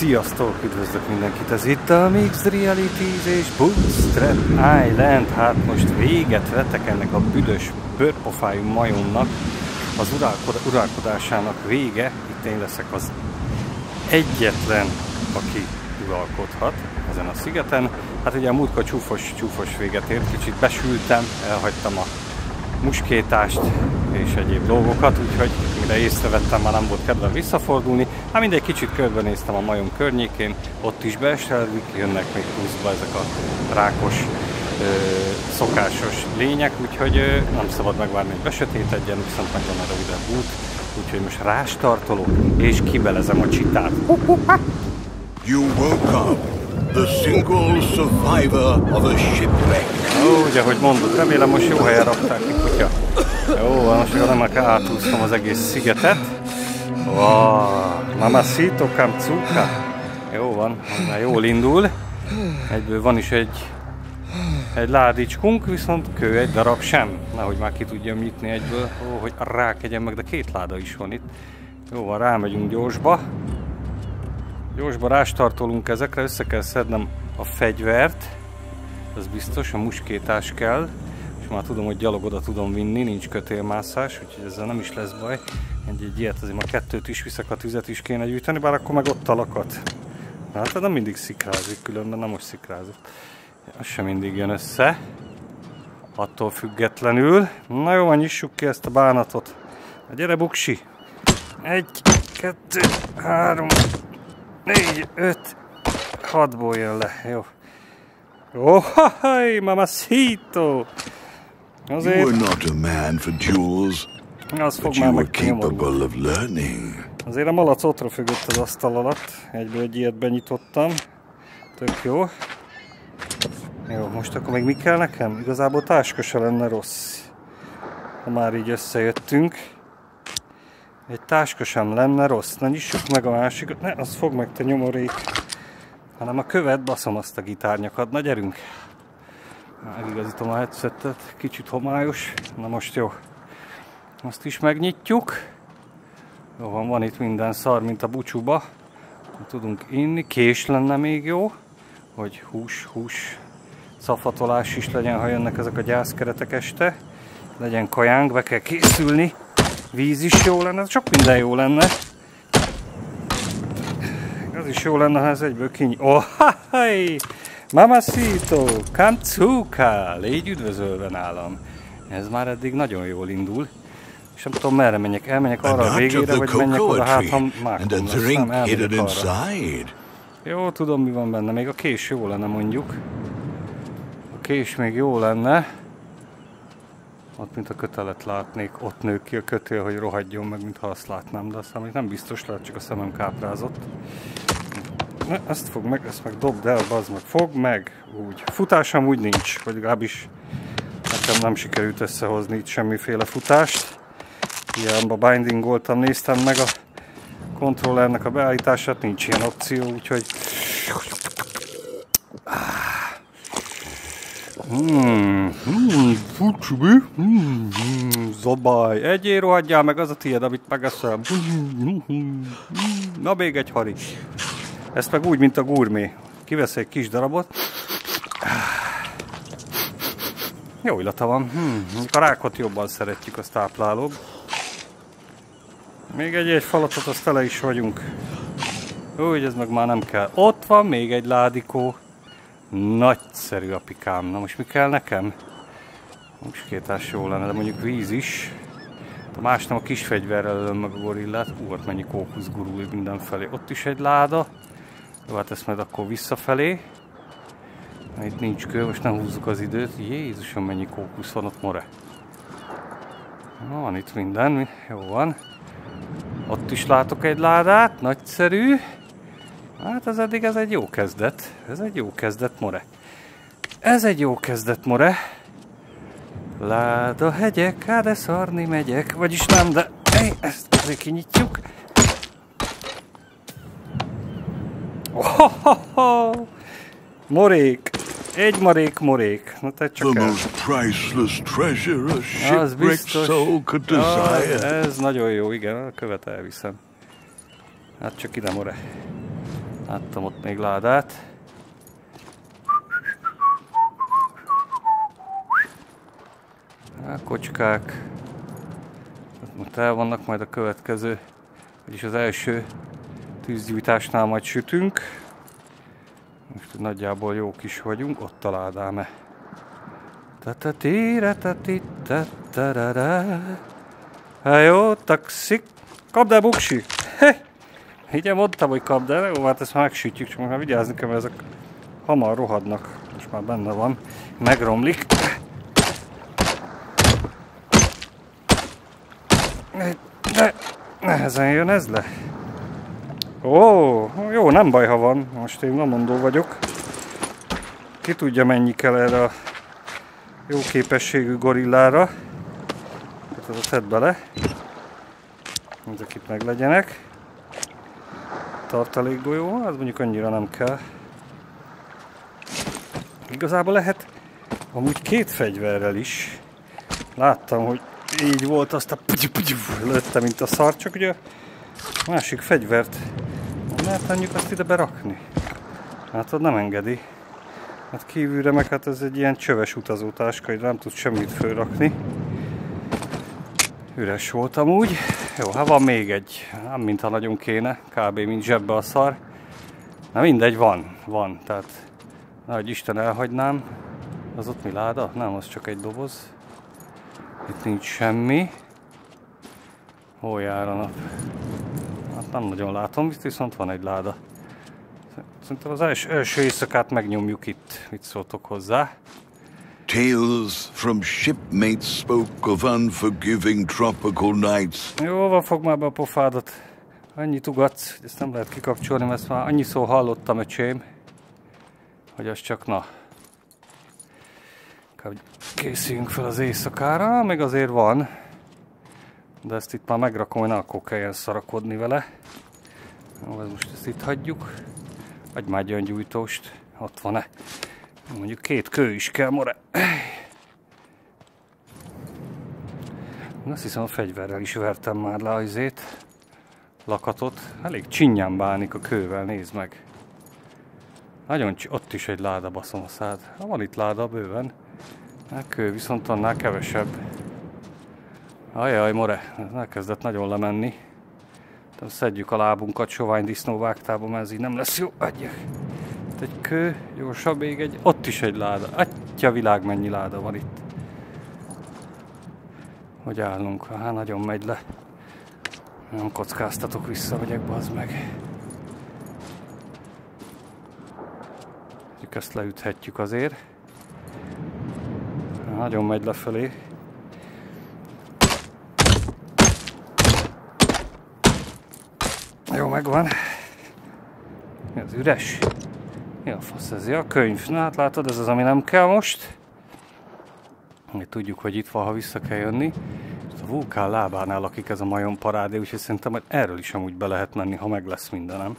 Sziasztok, üdvözlök mindenkit, ez itt a Mixed Realities és Bootstrap Island. Hát most véget vettek ennek a büdös bőrpofájú majomnak, az urálkodásának vége. Itt én leszek az egyetlen, aki uralkodhat ezen a szigeten. Hát ugye a múltkor csúfos, csúfos véget ért, kicsit besültem, elhagytam a muskétást és egyéb dolgokat, úgyhogy mire észrevettem, már nem volt kedvem visszafordulni. Hát mindegy, kicsit körbenéztem a majom környékén, ott is beesteldik, jönnek még pluszba ezek a rákos, ö, szokásos lények, úgyhogy ö, nem szabad megvárni, hogy besötétedjen, viszont meg van a rövidebb út, úgyhogy most rástartolok, és kibelezem a csitát. You woke up the single survivor of a shipwreck. Ó, ugye, ahogy mondod, remélem most jó helyen rakták ki, kutya. Jó, van, most nem kell átúsznom az egész szigetet. Wow, mamacito kamcuka. Jó van, már jól indul. Egyből van is egy, egy ládicskunk, viszont kő egy darab sem. Nehogy már ki tudjam nyitni egyből. Ó, hogy rákegyem meg, de két láda is van itt. Jó van, rámegyünk gyorsba. Gyorsba rástartolunk ezekre, össze kell szednem a fegyvert. Ez biztos, a muskétás kell. És már tudom, hogy gyalog oda tudom vinni, nincs kötélmászás, úgyhogy ezzel nem is lesz baj. Egy, egy ilyet azért már kettőt is viszek, a tüzet is kéne gyűjteni, bár akkor meg ott a lakat. Hát nem mindig szikrázik, különben nem most szikrázik. Az sem mindig jön össze. Attól függetlenül. Na jó, nyissuk ki ezt a bánatot. Na gyere, buksi! Egy, kettő, három, négy, öt, hatból jön le. Jó. Oh, haj, mamacito! You Azért were not a man for jewels, az fog but már you learning. Azért a malac ott röfögött az asztal alatt. Egyből egy ilyet benyitottam. Tök jó. Jó, most akkor még mi kell nekem? Igazából táska se lenne rossz. Ha már így összejöttünk. Egy táska sem lenne rossz. Na nyissuk meg a másikat. Ne, az fog meg te nyomorék. Hanem a követ baszom azt a gitárnyakat. Na gyerünk. Megigazítom a headsetet. Kicsit homályos. Na most jó. Azt is megnyitjuk. Jó van, van itt minden szar, mint a bucsúba. Tudunk inni, kés lenne még jó, hogy hús, hús, szafatolás is legyen, ha jönnek ezek a gyászkeretek este. Legyen kajánk, be kell készülni. Víz is jó lenne, sok minden jó lenne. Az is jó lenne, ha ez egyből kiny... Oh, haj! Mamacito, Kamcuka, légy üdvözölve nálam. Ez már eddig nagyon jól indul. És nem tudom merre menjek, elmenjek arra a végére, vagy menjek oda, hát ha mákom lesz. Jó, tudom mi van benne, még a kés jó lenne mondjuk. A kés még jó lenne. Ott, mint a kötelet látnék, ott nő ki a kötél, hogy rohadjon meg, mintha azt látnám, de aztán még nem biztos, lehet csak a szemem káprázott. Ne, ezt fog meg, ezt meg dobd el, bazd meg, fog meg, úgy. Futásom úgy nincs, vagy legalábbis nekem nem sikerült összehozni itt semmiféle futást. Ilyenba bindingoltam, néztem meg a kontrollernek a beállítását, nincs ilyen opció, úgyhogy... Hmm, hmm, fucsubi, hmm, hmm, zobaj, egyél rohadjál meg, az a tiéd, amit megeszem. Hmm, hmm, hmm, Na még egy hari. Ezt meg úgy, mint a gurmé. Kivesz egy kis darabot. Jó illata van. Hmm, a rákot jobban szeretjük, az táplálóbb. Még egy egy falatot, azt tele is vagyunk. Úgy, ez meg már nem kell. Ott van még egy ládikó. Nagyszerű apikám. Na most mi kell nekem? Muskétás jó lenne, de mondjuk víz is. A más nem a kis fegyverrel ölöm meg a gorillát. Hú, ott mennyi kókusz gurul mindenfelé. Ott is egy láda. Jó, hát ezt majd akkor visszafelé. Na, Itt nincs kő, most nem húzzuk az időt. Jézusom, mennyi kókusz van ott, more. Na, van itt minden, mi- jó van. Ott is látok egy ládát, nagyszerű. Hát ez eddig ez egy jó kezdet. Ez egy jó kezdet, more. Ez egy jó kezdet, more. Láda hegyek, hát de szarni megyek. Vagyis nem, de Ej, ezt azért kinyitjuk. Oh, Morék! Egy marék morék. Na te csak The el. most priceless treasure a Az shipwrecked soul could desire. ez nagyon jó, igen, a követ elviszem. Hát csak ide, more. Láttam ott még ládát. A kocskák. Most el vannak, majd a következő, vagyis az első tűzgyújtásnál majd sütünk. Most nagyjából jók is vagyunk, ott a ládám-e. Hát jó, taxik. Kapd el, buksi! Ugye mondtam, hogy kapd el, jó, hát ezt már megsütjük, csak már vigyázni kell, mert ezek hamar rohadnak. Most már benne van. Megromlik. De nehezen jön ez le. Ó, jó, nem baj, ha van. Most én mondó vagyok. Ki tudja, mennyi kell erre a jó képességű gorillára. Hát az a tedd bele. Ezek itt meg legyenek. Tartalékgolyó, az mondjuk annyira nem kell. Igazából lehet amúgy két fegyverrel is. Láttam, hogy így volt, azt a lőtte, mint a szar, csak ugye a másik fegyvert lehet mondjuk azt ide berakni. Hát ott nem engedi. Hát kívülre meg hát ez egy ilyen csöves utazótáska, hogy nem tud semmit fölrakni. Üres voltam úgy. Jó, hát van még egy, nem mintha nagyon kéne, kb. mint zsebbe a szar. Na mindegy, van, van, tehát nagy Isten elhagynám. Az ott mi láda? Nem, az csak egy doboz. Itt nincs semmi. Hol jár a nap? Hát nem nagyon látom, viszont van egy láda. Szerintem az els, első éjszakát megnyomjuk itt. Mit szóltok hozzá? Tales from shipmates spoke of unforgiving tropical nights. Jó, van, fog már be a pofádat. Annyit ugatsz, ezt nem lehet kikapcsolni, mert ezt már annyi szó hallottam, öcsém, hogy az csak na. Készüljünk fel az éjszakára, még azért van. De ezt itt már megrakom, hogy ne akkor kelljen szarakodni vele. Jó, ez most ezt itt hagyjuk. Adj már gyöngyújtóst. Ott van-e? Mondjuk két kő is kell, more. Azt hiszem a fegyverrel is vertem már le azért. Lakatot. Elég csinyán bánik a kővel, nézd meg. Nagyon ott is egy láda baszom a szád. Ha van itt láda bőven. A kő viszont annál kevesebb. Ajaj, more, ez elkezdett nagyon lemenni. De szedjük a lábunkat sovány disznóvágtába, mert ez így nem lesz jó. Adjak. Egy kő, gyorsabb még egy, ott is egy láda. Atya világ mennyi láda van itt. Hogy állunk? Hát nagyon megy le. Nem kockáztatok vissza, vagyok bazd meg. Ezt leüthetjük azért. Nagyon megy lefelé. Jó, megvan. Ez üres. Mi a fasz ez? Ja, könyv. Na hát látod, ez az, ami nem kell most. Mi tudjuk, hogy itt van, ha vissza kell jönni. A vulkán lábánál lakik ez a majom parádé, úgyhogy szerintem hogy erről is amúgy be lehet menni, ha meg lesz mindenem.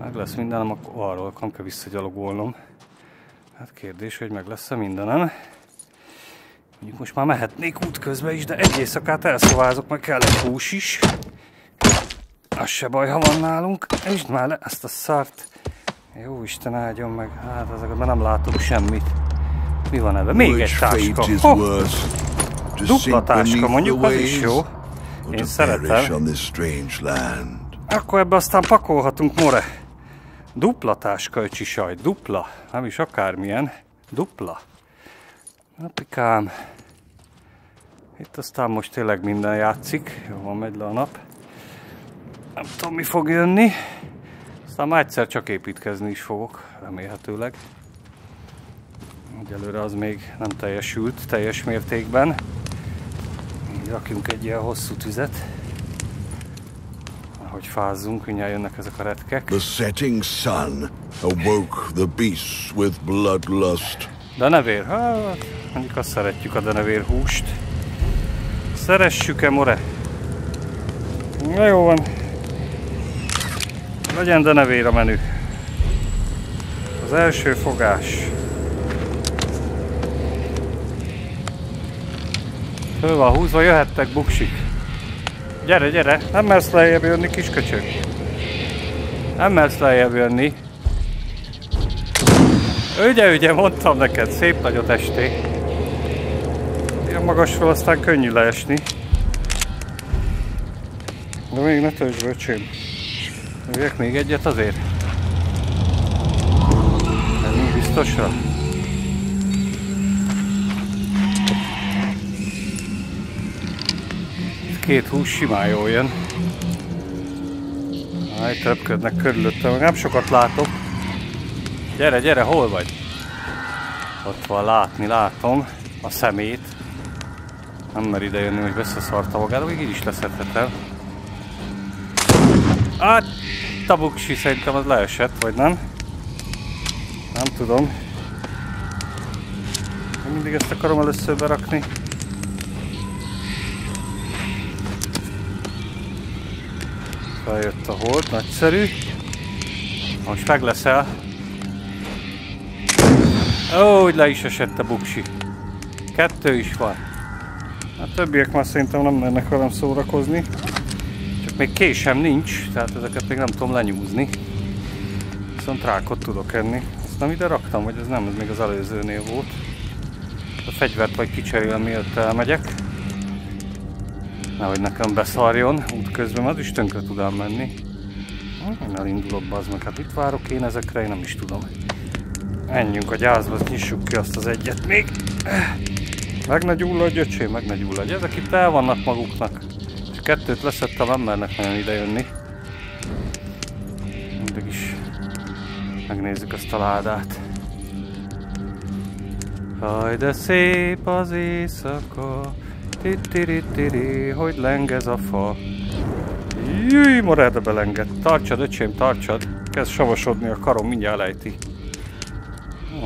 Meg lesz mindenem, akkor arról nem kell visszagyalogolnom. Hát kérdés, hogy meg lesz-e mindenem. Mondjuk most már mehetnék útközben is, de egy éjszakát elszovázok, meg kell egy hús is. Az se baj, ha van nálunk. És már le ezt a szart. Jó Isten áldjon meg. Hát ezekben nem látok semmit. Mi van ebben? Még egy táska. Oh! Dupla táska, mondjuk az is jó. Én szeretem. Akkor ebbe aztán pakolhatunk, more. Dupla táska, öcsi sajt. Dupla. Nem is akármilyen. Dupla. Napikám. Itt aztán most tényleg minden játszik. Jó, van, megy le a nap. Nem tudom, mi fog jönni. Aztán már egyszer csak építkezni is fogok, remélhetőleg. Egyelőre az még nem teljesült teljes mértékben. Így rakjunk egy ilyen hosszú tüzet. Ahogy fázzunk, mindjárt jönnek ezek a retkek. The setting sun awoke the beasts with bloodlust. Denevér? Hát, mondjuk azt szeretjük a denevér húst. Szeressük-e, more? Na jó van. Legyen denevér a menü. Az első fogás. Föl van húzva, jöhettek buksik. Gyere, gyere, nem mersz lejjebb jönni, kisköcsök. Nem mersz lejjebb jönni. Ugye, ugye, mondtam neked, szép nagyot esté. Ilyen magasról aztán könnyű leesni. De még ne töltsd, öcsém. Üljek még egyet azért? Menjünk biztosra? Két hús simán jól jön. Aj, töpködnek körülöttem, nem sokat látok. Gyere, gyere, hol vagy? Ott van, látni, látom a szemét. Nem mer ide jönni, hogy összeszarta magára, még így is leszedhetem. Hát, a buksi szerintem az leesett, vagy nem? Nem tudom. Én mindig ezt akarom először berakni. Feljött a hold, nagyszerű. Most meg leszel. Ó, hogy le is esett a buksi. Kettő is van. A többiek már szerintem nem mennek velem szórakozni. Csak még késem nincs, tehát ezeket még nem tudom lenyúzni. Viszont rákot tudok enni. Ezt nem ide raktam, vagy ez nem, ez még az előzőnél volt. A fegyvert vagy kicserélem, mielőtt elmegyek. Nehogy nekem beszarjon útközben, az is tönkre tudám menni. Hm, én elindulok az meg, hát itt várok én ezekre, én nem is tudom. Menjünk a gyászba, nyissuk ki azt az egyet még. Meg ne gyulladj, öcsém, meg ne gyulladj. Ezek itt el vannak maguknak. Kettőt leszettem, nem mernek nagyon idejönni. Mindig is megnézzük azt a ládát. Haj, de szép az éjszaka, titiri, hogy lengez a fa. Júj, morálda belenged. Tartsad, öcsém, tartsad. Kezd savasodni a karom, mindjárt lejti.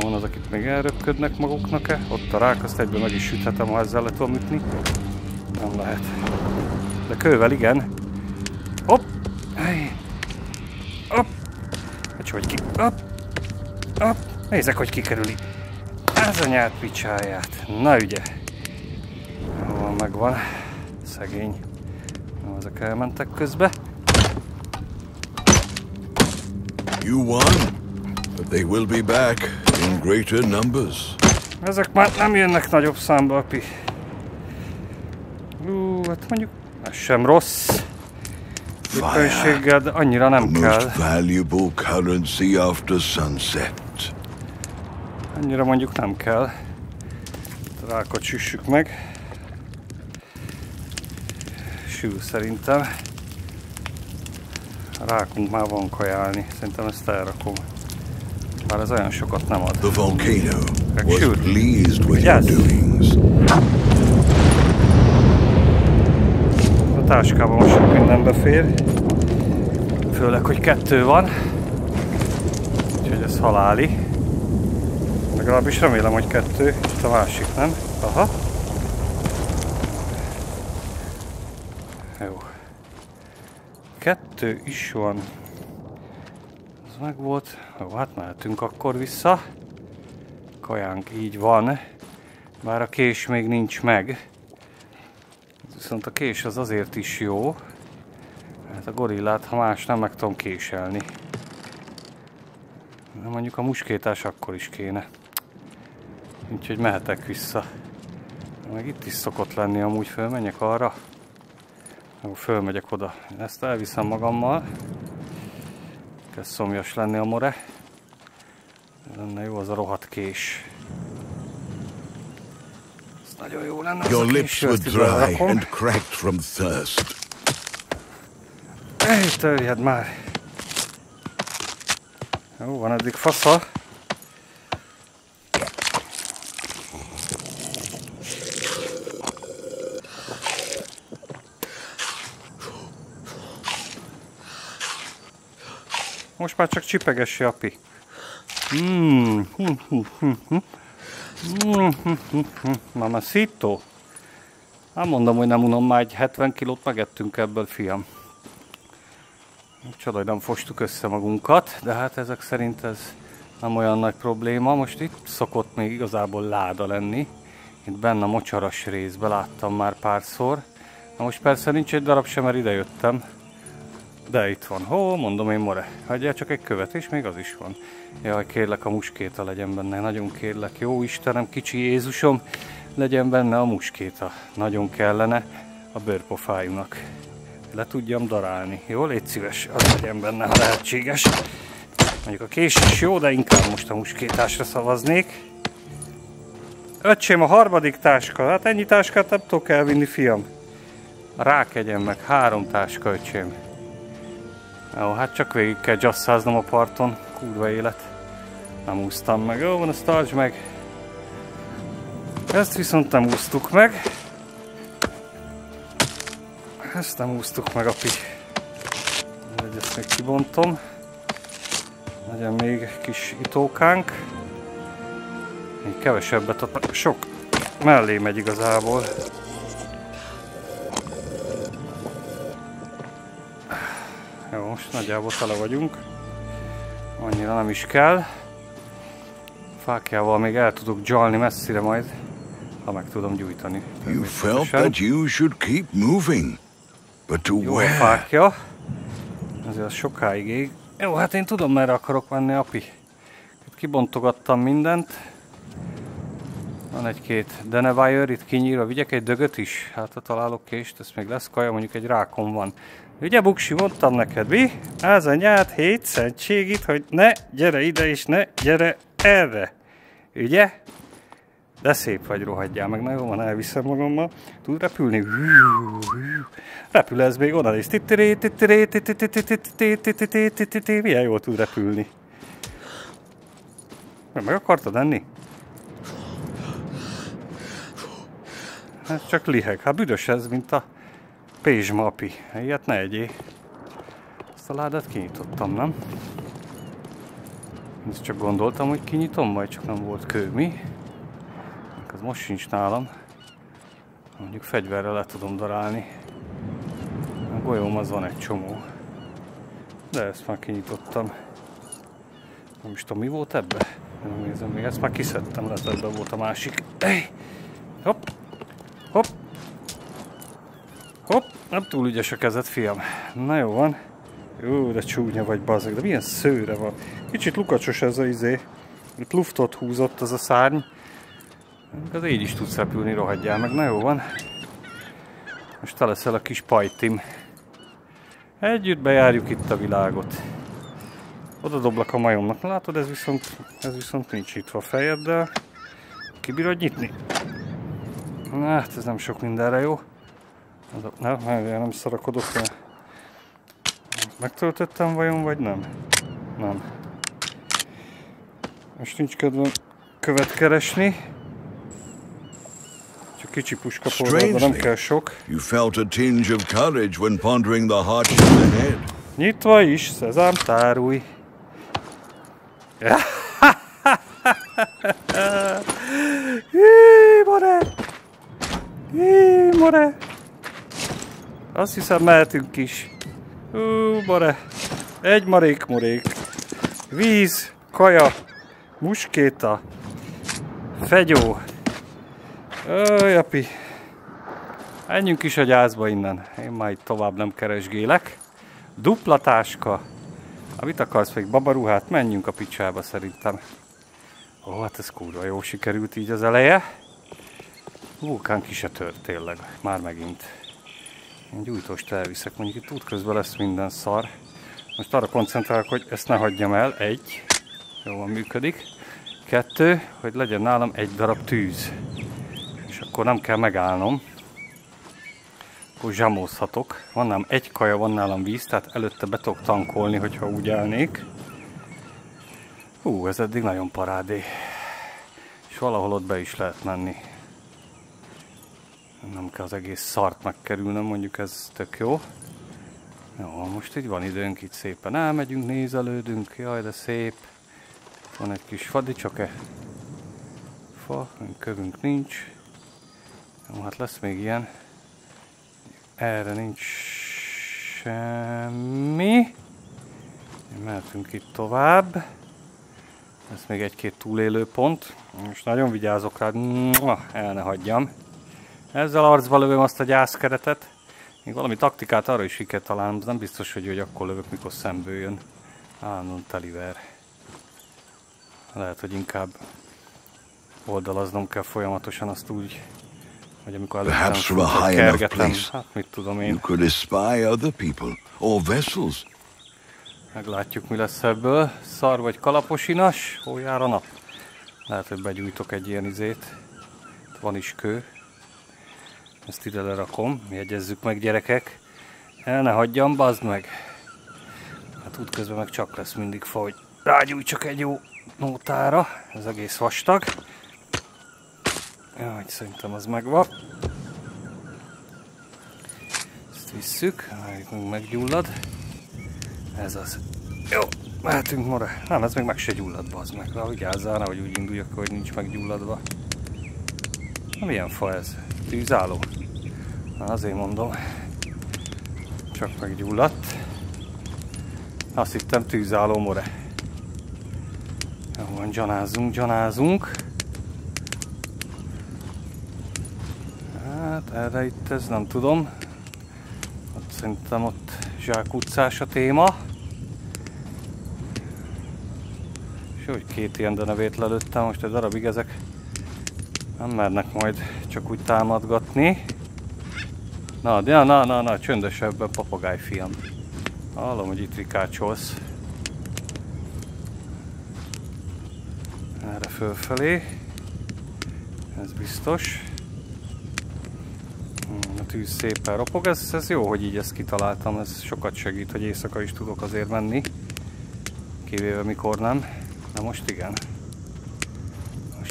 Van az, akik még elröpködnek maguknak-e? Ott a rák, azt egyben meg is süthetem, ha ezzel le tudom ütni. Nem lehet. De kővel igen. Hopp! Hopp! Hogy hogy ki... Hopp! Hopp! Nézek, hogy kikerüli. Ez a nyárt picsáját. Na ugye. Jó, megvan. Szegény. Jó, ezek elmentek közbe. You won, but they will be back in greater numbers. Ezek már nem jönnek nagyobb számba, api. Ú, hát mondjuk ez sem rossz. Éppenséggel, de annyira nem The kell. most valuable currency after sunset. Annyira mondjuk nem kell. Rákot süssük meg. Sül szerintem. Rákunk már van kajálni. Szerintem ezt elrakom. Bár ez olyan sokat nem ad. The volcano was pleased with your doings. Táskában most sok minden befér. Főleg, hogy kettő van. Úgyhogy ez haláli. Legalábbis remélem, hogy kettő. Itt a másik, nem? Aha. Jó. Kettő is van. Ez meg volt. Jó, hát mehetünk akkor vissza. Kajánk így van. Bár a kés még nincs meg. Viszont a kés az azért is jó, hát a gorillát, ha más nem meg tudom késelni. De mondjuk a muskétás akkor is kéne. Úgyhogy mehetek vissza. Meg itt is szokott lenni amúgy, fölmenjek arra. Jó, fölmegyek oda. Ezt elviszem magammal. Kezd szomjas lenni a more. Lenne jó az a rohadt kés. Your lips were dry and cracked from thirst. Ej, törjed már! Jó, van eddig fasza. Most már csak csipegesse, api. Mmm. Mamacito. Nem mondom, hogy nem unom, már egy 70 kilót megettünk ebből, fiam. Csoda, hogy nem fostuk össze magunkat, de hát ezek szerint ez nem olyan nagy probléma. Most itt szokott még igazából láda lenni. Itt benne a mocsaras részbe láttam már párszor. Na most persze nincs egy darab sem, mert ide jöttem. De itt van. Hó, mondom én more. Hagyjál csak egy követ, és még az is van. Jaj, kérlek a muskéta legyen benne. Nagyon kérlek. Jó Istenem, kicsi Jézusom, legyen benne a muskéta. Nagyon kellene a bőrpofájúnak. Le tudjam darálni. Jó, légy szíves, az legyen benne, ha lehetséges. Mondjuk a kés is jó, de inkább most a muskétásra szavaznék. Öcsém, a harmadik táska. Hát ennyi táskát nem tudok elvinni, fiam. Rákegyen meg, három táska, öcsém. Jó, hát csak végig kell jasszáznom a parton. Kurva élet. Nem úsztam meg. Jó, van, ezt tartsd meg. Ezt viszont nem úsztuk meg. Ezt nem úsztuk meg, api. Egy ezt még kibontom. Legyen még kis itókánk. Még kevesebbet, a sok mellé megy igazából. Jó, most nagyjából tele vagyunk. Annyira nem is kell. Fákjával még el tudok dzsalni messzire majd, ha meg tudom gyújtani. You felt that you should keep moving. But to Jó where? fákja. Azért az sokáig ég. Jó, hát én tudom merre akarok menni, api. Itt kibontogattam mindent. Van egy-két Denevire itt kinyírva. Vigyek egy dögöt is? Hát ha találok kést, ez még lesz kaja, mondjuk egy rákom van. Ugye, Buksi, mondtam neked, mi? Az anyád hét szentségit, hogy ne gyere ide és ne gyere erre. Ugye? De szép vagy, rohadjál meg. Na jó, van, elviszem magammal. Tud repülni? Repül ez még oda is. Milyen jól tud repülni. Meg akartad enni? Ez csak liheg. Hát büdös ez, mint a pézsmapi. Ilyet ne egyé. Ezt a ládát kinyitottam, nem? Ezt csak gondoltam, hogy kinyitom, majd csak nem volt kő. Mi? Ez most sincs nálam. Mondjuk fegyverrel le tudom darálni. A golyóm az van egy csomó. De ezt már kinyitottam. Nem is tudom mi volt ebbe. Nem nézem még, ezt már kiszedtem, lehet ebben volt a másik. Hopp! Hopp! Hopp! Nem túl ügyes a kezed, fiam. Na jó van. Jó, de csúnya vagy bazeg, de milyen szőre van. Kicsit lukacsos ez a izé. Itt luftot húzott az a szárny. Az így is tudsz repülni, rohadjál meg. Na jó van. Most te leszel a kis pajtim. Együtt bejárjuk itt a világot. Oda doblak a majomnak. Na, látod, ez viszont, ez viszont nincs nyitva a fejeddel. Kibírod nyitni? Na, hát ez nem sok mindenre jó. Nem, nem, nem szarakodok el. Megtöltöttem vajon, vagy nem? Nem. Most nincs kedvem követ keresni. Csak kicsi puska nem Strangely, kell sok. you felt a tinge of courage when pondering the hardships ahead. Nyitva is, szezám tárulj. Hí, more! Hí, more! Azt hiszem mehetünk is. Hú, more! Egy marék morék. Víz, kaja, muskéta, fegyó. Öj, api. Menjünk is a gyászba innen. Én már itt tovább nem keresgélek. Dupla táska. Amit akarsz még babaruhát? Menjünk a picsába szerintem. Ó, hát ez kurva jó sikerült így az eleje. Vulkán ki se tört tényleg, már megint. Én gyújtóst elviszek, mondjuk itt útközben lesz minden szar. Most arra koncentrálok, hogy ezt ne hagyjam el. Egy, jól működik. Kettő, hogy legyen nálam egy darab tűz. És akkor nem kell megállnom. Akkor zsamózhatok. Van nálam egy kaja, van nálam víz, tehát előtte be tudok tankolni, hogyha úgy állnék. Hú, ez eddig nagyon parádé. És valahol ott be is lehet menni. Nem kell az egész szart megkerülnöm, mondjuk ez tök jó. Jó, most így van időnk, itt szépen elmegyünk, nézelődünk, jaj de szép. Van egy kis fadicsoke. Fa, kövünk nincs. Jó, hát lesz még ilyen. Erre nincs semmi. Mehetünk itt tovább. Ez még egy-két túlélő pont. Most nagyon vigyázok rá, el ne hagyjam. Ezzel arcba lövöm azt a gyászkeretet. Még valami taktikát arra is ki kell találnom, nem biztos, hogy, hogy akkor lövök, mikor szemből jön. Állandóan teliver. Lehet, hogy inkább oldalaznom kell folyamatosan azt úgy, hogy amikor Perhaps from a high enough place, hát mit tudom You én, could espy other people or vessels. meglátjuk mi lesz ebből. Szar vagy kalaposinas, hol jár a nap? Lehet, hogy begyújtok egy ilyen izét. Itt van is kő. Ezt ide lerakom, jegyezzük meg gyerekek. El ne hagyjam, bazd meg. Hát útközben meg csak lesz mindig fa, hogy rágyújtsak egy jó nótára. Ez egész vastag. Jaj, szerintem az megvan. Ezt visszük, Várjuk, meggyullad. Ez az. Jó, mehetünk mora. Nem, ez még meg se gyullad, bazd meg. Ha vigyázzál, hogy úgy induljak, hogy nincs meggyulladva. Na, milyen fa ez? Tűzálló? Azért mondom. Csak meggyulladt. Azt hittem tűzálló more. Jó van, gyanázunk, gyanázunk. Hát erre itt ez nem tudom. Ott szerintem ott Zsák utcás a téma. És hogy két ilyen denevét lelőttem, most egy darabig ezek nem mernek majd csak úgy támadgatni. Na, de, na, na, na, csöndesebben, papagáj fiam. Hallom, hogy itt rikácsolsz. Erre fölfelé. Ez biztos. Hmm, A tűz szépen ropog, ez, ez jó, hogy így ezt kitaláltam, ez sokat segít, hogy éjszaka is tudok azért menni. Kivéve mikor nem. Na most igen.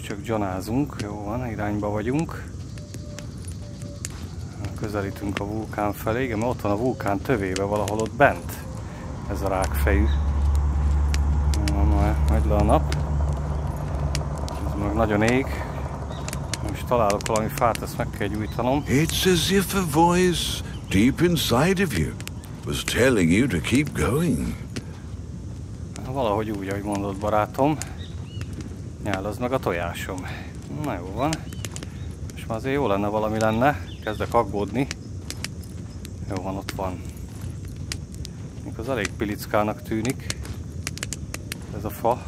Csak gyanázunk, jó van, irányba vagyunk. Közelítünk a vulkán felé, igen, mert ott van a vulkán tövébe valahol ott bent. Ez a rákfejű. Majd megy le a nap. Ez meg nagyon ég. Most találok valami fát, ezt meg kell gyújtanom. It's as if a voice deep inside of you was telling you to keep going. Valahogy úgy, ahogy mondott barátom. Nyálazd meg a tojásom. Na jó van. És már azért jó lenne valami lenne. Kezdek aggódni. Jó van, ott van. Még az elég pilickának tűnik. Ez a fa.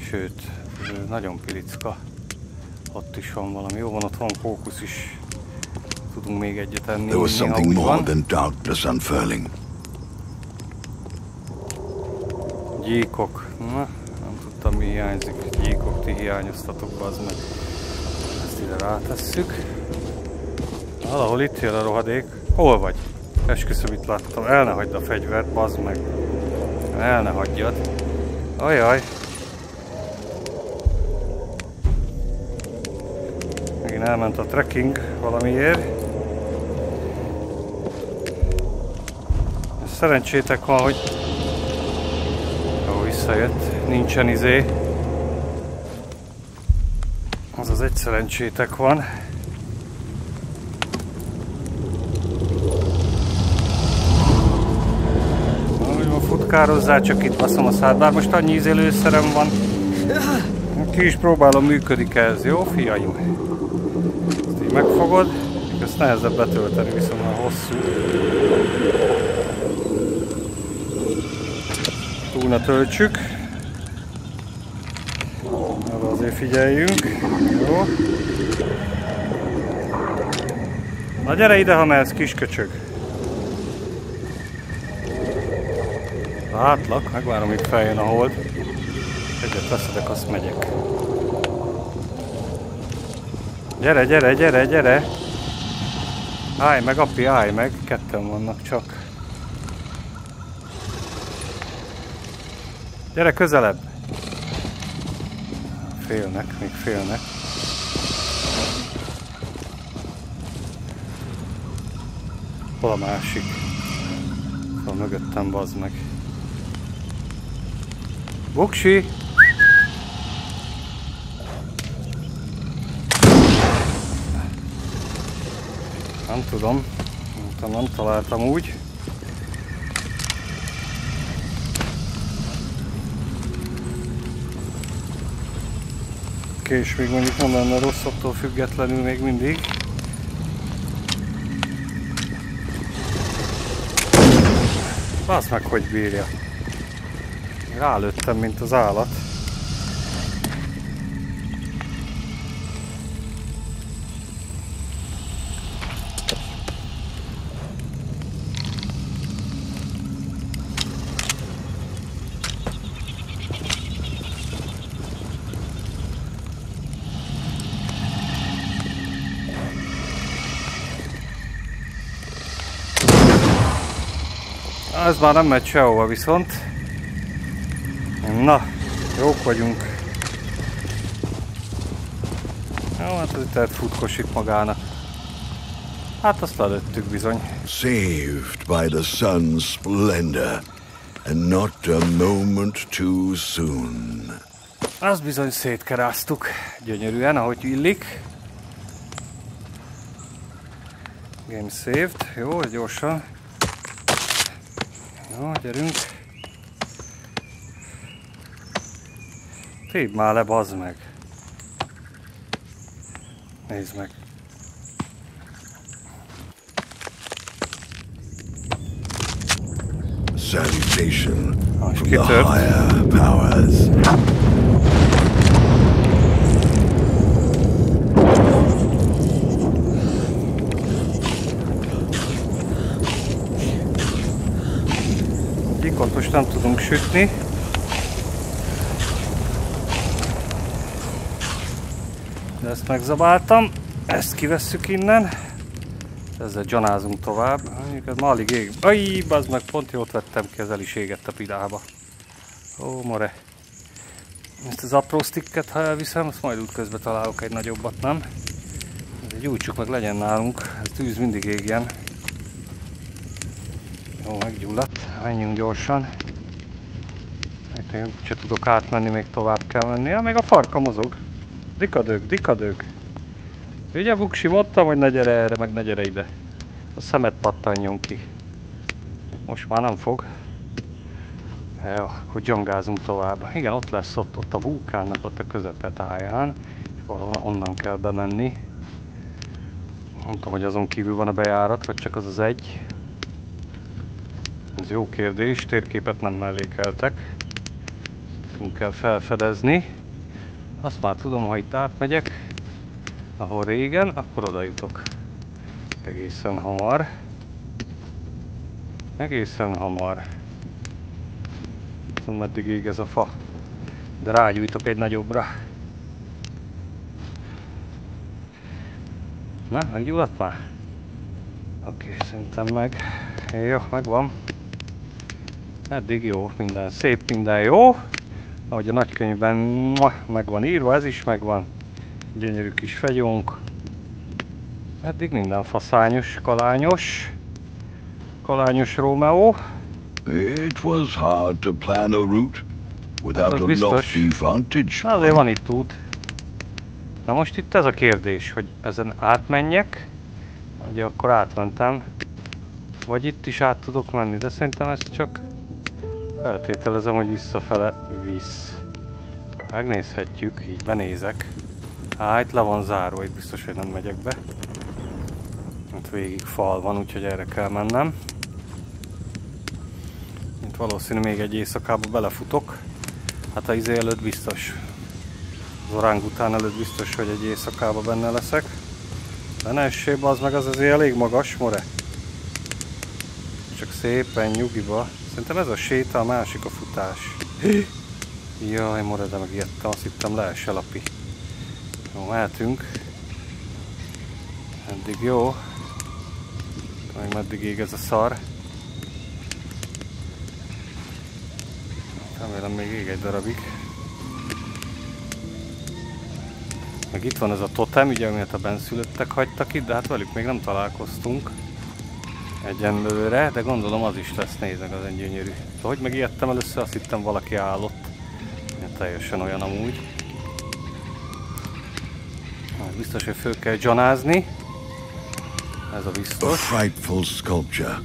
Sőt, ez nagyon pilicka. Ott is van valami. Jó van, ott van kókusz is. Tudunk még egyet enni. There was something more than darkness unfurling. Gyíkok. Na, nem tudtam mi hiányzik. Gyíkok, ti hiányoztatok, bazd meg. Ezt ide rátesszük. Valahol itt jön a rohadék. Hol vagy? Esküszöm itt láttam. El ne hagyd a fegyvert, bazd meg. El ne hagyjad. Ajaj. Megint elment a trekking valamiért. Szerencsétek van, hogy jó, visszajött. Nincsen izé. Az az egy szerencsétek van. Van, futkározzál, csak itt baszom a szád. Bár most annyi ízélőszerem van. Ki is próbálom, működik ez. Jó, fiaim? Ezt így megfogod. Ezt nehezebb betölteni, viszont már hosszú. Túl ne töltsük. Arra azért figyeljünk. Jó. Na gyere ide, ha mehetsz, kisköcsög. Látlak, megvárom, míg feljön a hold. Egyet leszedek, azt megyek. Gyere, gyere, gyere, gyere! Állj meg, api, állj meg! Ketten vannak csak. Gyere közelebb! Félnek, még félnek. Hol a másik? Hol mögöttem, bazd meg. Buksi! Nem tudom. Nem, találtam úgy. és még mondjuk nem lenne rossz, attól függetlenül még mindig. Bász meg, hogy bírja. Rálőttem, mint az állat. Már nem megy sehova viszont. Na, jók vagyunk. Jó, hát ez itt futkosik magának. Hát azt lelőttük bizony. Saved by the sun's splendor, and not a moment too soon. Azt bizony szétkeráztuk gyönyörűen, ahogy illik. Game saved. Jó, gyorsan. Jó, gyerünk. Tépd már le, bazd meg. Nézd meg. Salutation from the higher powers. Sütni. De ezt megzabáltam. Ezt kivesszük innen. Ezzel gyanázunk tovább. Mondjuk ez ma alig ég. Aj, bazd meg, pont jót vettem ki, ez el is égett a pidába. Ó, more. Ezt az apró sticket, ha elviszem, azt majd útközben találok egy nagyobbat, nem? Gyújtsuk meg, legyen nálunk. Ez tűz mindig égjen. Jó, meggyulladt. Menjünk gyorsan. Itt még se tudok átmenni, még tovább kell menni. Ja, még a farka mozog. Dikadők, dikadők. Ugye buksi, mondtam, hogy ne gyere erre, meg ne gyere ide. A szemet pattanjon ki. Most már nem fog. Jó, akkor gyongázunk tovább. Igen, ott lesz ott, ott a vulkánnak, ott a közepetáján. És onnan kell bemenni. Nem tudom, hogy azon kívül van a bejárat, vagy csak az az egy. Ez jó kérdés, térképet nem mellékeltek. Tudunk kell felfedezni. Azt már tudom, ha itt átmegyek, ahol régen, akkor oda jutok. Egészen hamar. Egészen hamar. Tudom, meddig ég ez a fa. De rágyújtok egy nagyobbra. Na, meggyulladt már? Oké, okay, szerintem meg. Jó, megvan. Eddig jó, minden szép, minden jó. Ahogy a nagykönyvben meg van írva, ez is megvan. Gyönyörű kis fegyónk. Eddig minden faszányos, kalányos. Kalányos Rómeó. It was hard to plan a route without az a lofty vantage Na azért van itt út. Na most itt ez a kérdés, hogy ezen átmenjek. Ugye akkor átmentem. Vagy itt is át tudok menni, de szerintem ez csak feltételezem, hogy visszafele visz. Megnézhetjük, így benézek. Á, itt le van zárva, itt biztos, hogy nem megyek be. Itt végig fal van, úgyhogy erre kell mennem. Itt valószínű még egy éjszakába belefutok. Hát a izé előtt biztos. Az orángután előtt biztos, hogy egy éjszakába benne leszek. De ne essébe, az meg az azért elég magas, more. Csak szépen nyugiba. Szerintem ez a séta, a másik a futás. Jaj, more, de megijedtem, azt hittem leesel a pi. Jó, mehetünk. Eddig jó. Meg meddig ég ez a szar. Remélem még ég egy darabig. Meg itt van ez a totem, ugye, amit a benszülöttek hagytak itt, de hát velük még nem találkoztunk. Egyenlőre, de gondolom az is lesz, nézd meg, az egy gyönyörű. De hogy megijedtem először, azt hittem valaki állott. Ja, teljesen olyan amúgy. Hát Biztos, hogy föl kell gyanázni. Ez a A biztos. frightful sculpture.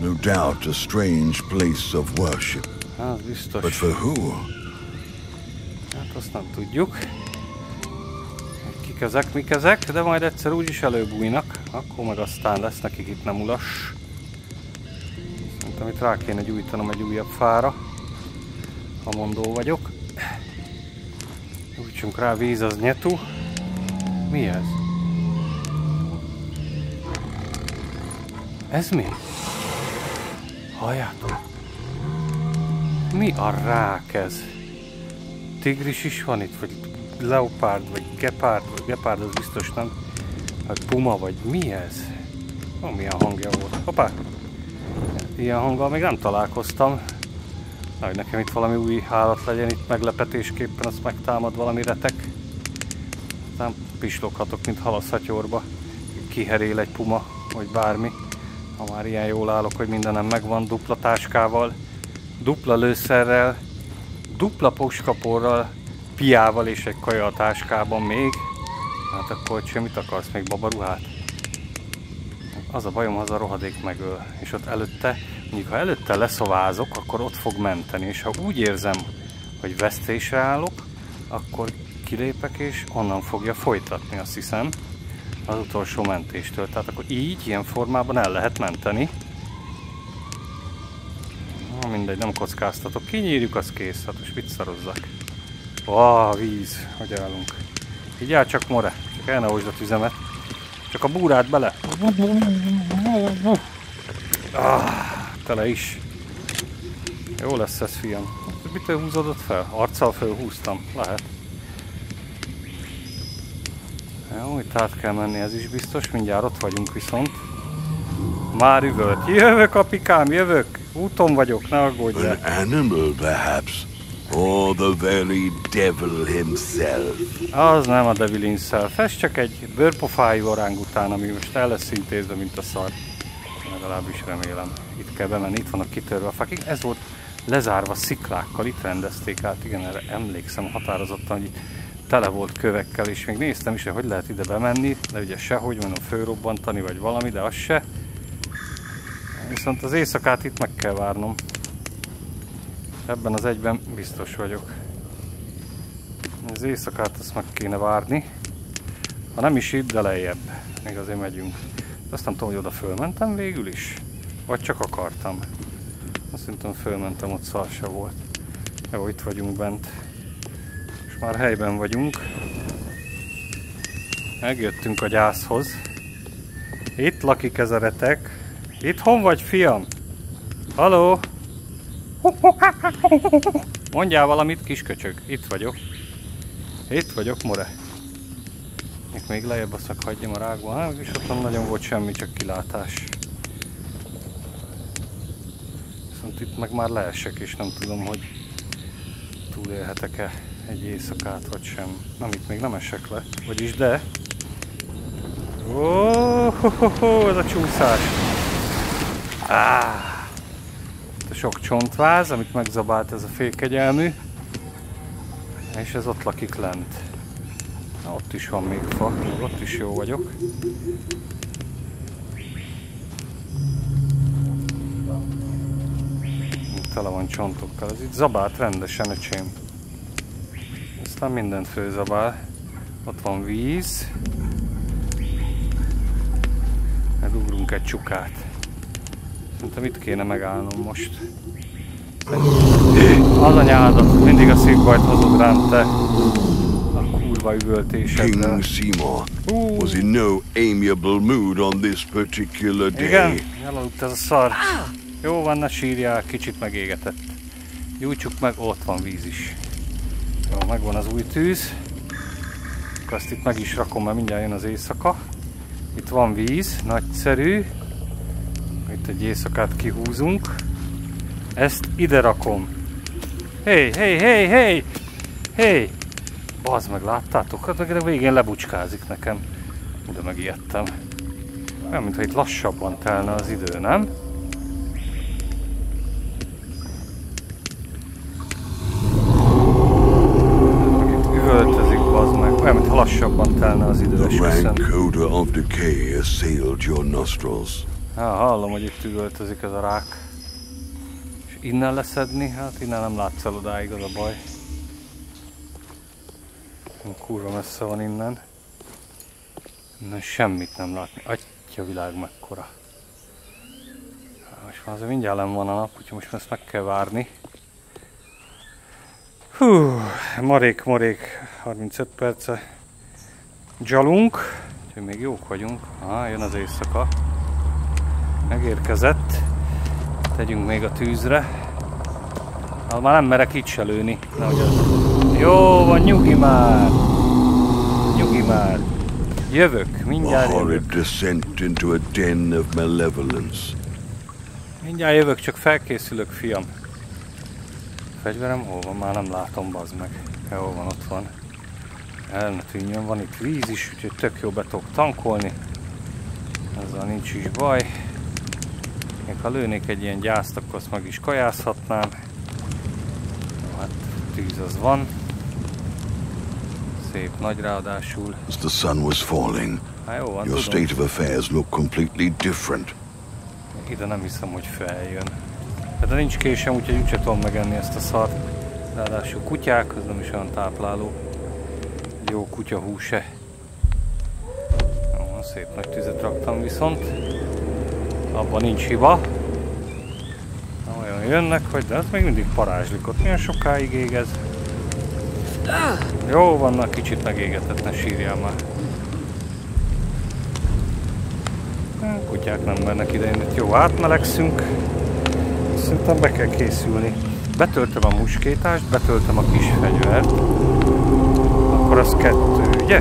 No doubt a strange place of worship. Az biztos. But for who? Hát azt nem tudjuk. Kik ezek, mik ezek, de majd egyszer úgyis előbújnak. Akkor meg aztán lesz nekik itt nem ulas. Szerintem itt rá kéne gyújtanom egy újabb fára. Ha mondó vagyok. Úgycsunk rá víz az nyetu. Mi ez? Ez mi? Halljátok? Mi a rák ez? Tigris is van itt, vagy leopárd, vagy gepárd, vagy gepárd, az biztos nem. Vagy puma, vagy mi ez? Ó, milyen hangja volt. Hoppá! Ilyen hanggal még nem találkoztam. Na, hogy nekem itt valami új állat legyen, itt meglepetésképpen azt megtámad valami retek. Nem pisloghatok, mint halaszhatyorba. Kiherél egy puma, vagy bármi. Ha már ilyen jól állok, hogy mindenem megvan dupla táskával, dupla lőszerrel, dupla puskaporral, piával és egy kaja a táskában még. Hát akkor hogy mit akarsz, még babaruhát? Az a bajom, az a rohadék megöl. És ott előtte, mondjuk ha előtte leszovázok, akkor ott fog menteni. És ha úgy érzem, hogy vesztésre állok, akkor kilépek és onnan fogja folytatni, azt hiszem, az utolsó mentéstől. Tehát akkor így, ilyen formában el lehet menteni. Na mindegy, nem kockáztatok. Kinyírjuk, az kész. Hát most mit szarozzak. Ó, víz, hogy állunk. Áll csak more, csak el ne a tüzemet. Csak a búrát bele. Ah, tele is. Jó lesz ez, fiam. Mitől húzódott fel? Arccal fölhúztam. Lehet. Jó, itt át kell menni, ez is biztos. Mindjárt ott vagyunk viszont. Már üvölt. Jövök, apikám, jövök. Úton vagyok, ne aggódj An animal, perhaps. Or the very devil himself. Az nem a devil himself, ez csak egy bőrpofájú orángután, ami most el lesz intézve, mint a szar. Legalábbis remélem. Itt kell bemenni, itt vannak kitörve a fák. Ez volt lezárva sziklákkal, itt rendezték át, igen, erre emlékszem határozottan, hogy itt tele volt kövekkel, és még néztem is, hogy hogy lehet ide bemenni, de ugye sehogy, mondom, fölrobbantani, vagy valami, de az se. Viszont az éjszakát itt meg kell várnom. Ebben az egyben biztos vagyok. Az éjszakát azt meg kéne várni. Ha nem is itt, de lejjebb. Még azért megyünk. Azt nem tudom, hogy oda fölmentem végül is. Vagy csak akartam. Azt szerintem fölmentem, ott szar se volt. Jó, itt vagyunk bent. És már helyben vagyunk. Megjöttünk a gyászhoz. Itt lakik ez a retek. Itthon vagy, fiam? Haló? Mondjál valamit, kisköcsög. Itt vagyok. Itt vagyok, more. Itt még lejjebb azt meg hagyjam a rágba. Hát, és ott nem nagyon volt semmi, csak kilátás. Viszont itt meg már leesek, és nem tudom, hogy túlélhetek-e egy éjszakát, vagy sem. Nem, itt még nem esek le. Vagyis de. Ó, oh, oh, oh, ez a csúszás. Ah sok csontváz, amit megzabált ez a fékegyelmű. És ez ott lakik lent. Na, ott is van még fa, ott is jó vagyok. Tele van csontokkal, ez itt zabált rendesen, öcsém. Aztán mindent főzabál. Ott van víz. Megugrunk egy csukát. Szerintem itt kéne megállnom most. Az anyádat, mindig a székbajt hozod rám te. A kurva üvöltésedre. King Seymour was in no amiable mood on this particular day. Igen, elaludt ez a szar. Jó van, ne sírjál, kicsit megégetett. Gyújtsuk meg, ott van víz is. Jó, megvan az új tűz. Azt itt meg is rakom, mert mindjárt jön az éjszaka. Itt van víz, nagyszerű. Itt egy éjszakát kihúzunk. Ezt ide rakom. Hé, hé, hé, hé! Hé! Bazd meg, láttátok? Hát meg a végén lebucskázik nekem. De megijedtem. Olyan, mintha itt lassabban telne az idő, nem? lassabban telne az idő. The rank odor of decay assailed your nostrils. Ja, hallom, hogy itt üvöltözik ez a rák. És innen leszedni? Hát innen nem látsz el odáig, az a baj. Kurva messze van innen. Innen semmit nem látni. Atya világ mekkora. És már azért mindjárt nem van a nap, úgyhogy most ezt meg kell várni. Hú, marék, marék, 35 perce gyalunk, úgyhogy még jók vagyunk. Ah, jön az éjszaka. Megérkezett. Tegyünk még a tűzre. Hát már nem merek itt se lőni. Nehogy az... Jó van, nyugi már! Nyugi már! Jövök, mindjárt A jövök. descent into a den of malevolence. Mindjárt jövök, csak felkészülök, fiam. Fegyverem hol van? Már nem látom, bazd meg. Jó van, ott van. El ne tűnjön, van itt víz is, úgyhogy tök jó be tudok tankolni. Ezzel nincs is baj. Még ha lőnék egy ilyen gyászt, akkor azt meg is kajázhatnám. Hát tűz az van. Szép nagy ráadásul. As the sun was falling, Hát jó van, your tudom. state of affairs looked completely different. Ide nem hiszem, hogy feljön. Hát de nincs késem, úgyhogy úgyse tudom megenni ezt a szart. Ráadásul kutyák, az nem is olyan tápláló. Jó kutya húse. Jó, szép nagy tüzet raktam viszont. Abban nincs hiba. Na, olyan jönnek, hogy de ez még mindig parázslik ott. Milyen sokáig ég ez? Jó, vannak kicsit megégetett, ne sírjál már. A kutyák nem mernek ide jönni. Jó, átmelegszünk. Szerintem be kell készülni. Betöltöm a muskétást, betöltöm a kis fegyvert. Akkor az kettő, ugye?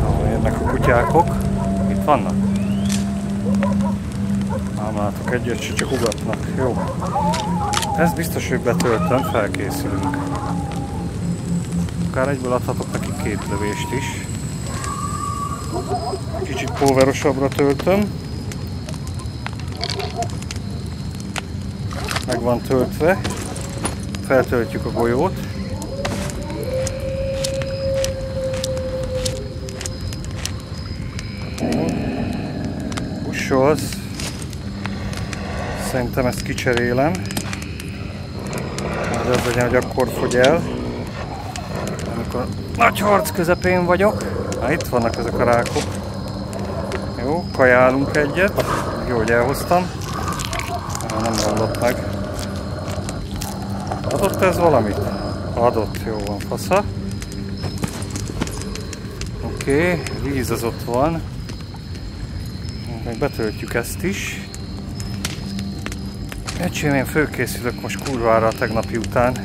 Na, jönnek a kutyákok. Vannak? Nem látok egyet, se csak ugatnak. Jó. Ez biztos, hogy betöltöm, felkészülünk. Akár egyből adhatok neki két lövést is. Kicsit powerosabbra töltöm. Meg van töltve. Feltöltjük a golyót. Pusholsz. Szerintem ezt kicserélem. De az legyen, hogy akkor fogy el. Amikor nagy harc közepén vagyok. Na itt vannak ezek a rákok. Jó, kajálunk egyet. Jó, hogy elhoztam. Nem romlott meg. Adott ez valamit? Adott, jó van, fasza. Oké, okay, víz az ott van. Meg betöltjük ezt is. Öcsém, én fölkészülök most kurvára a tegnapi után.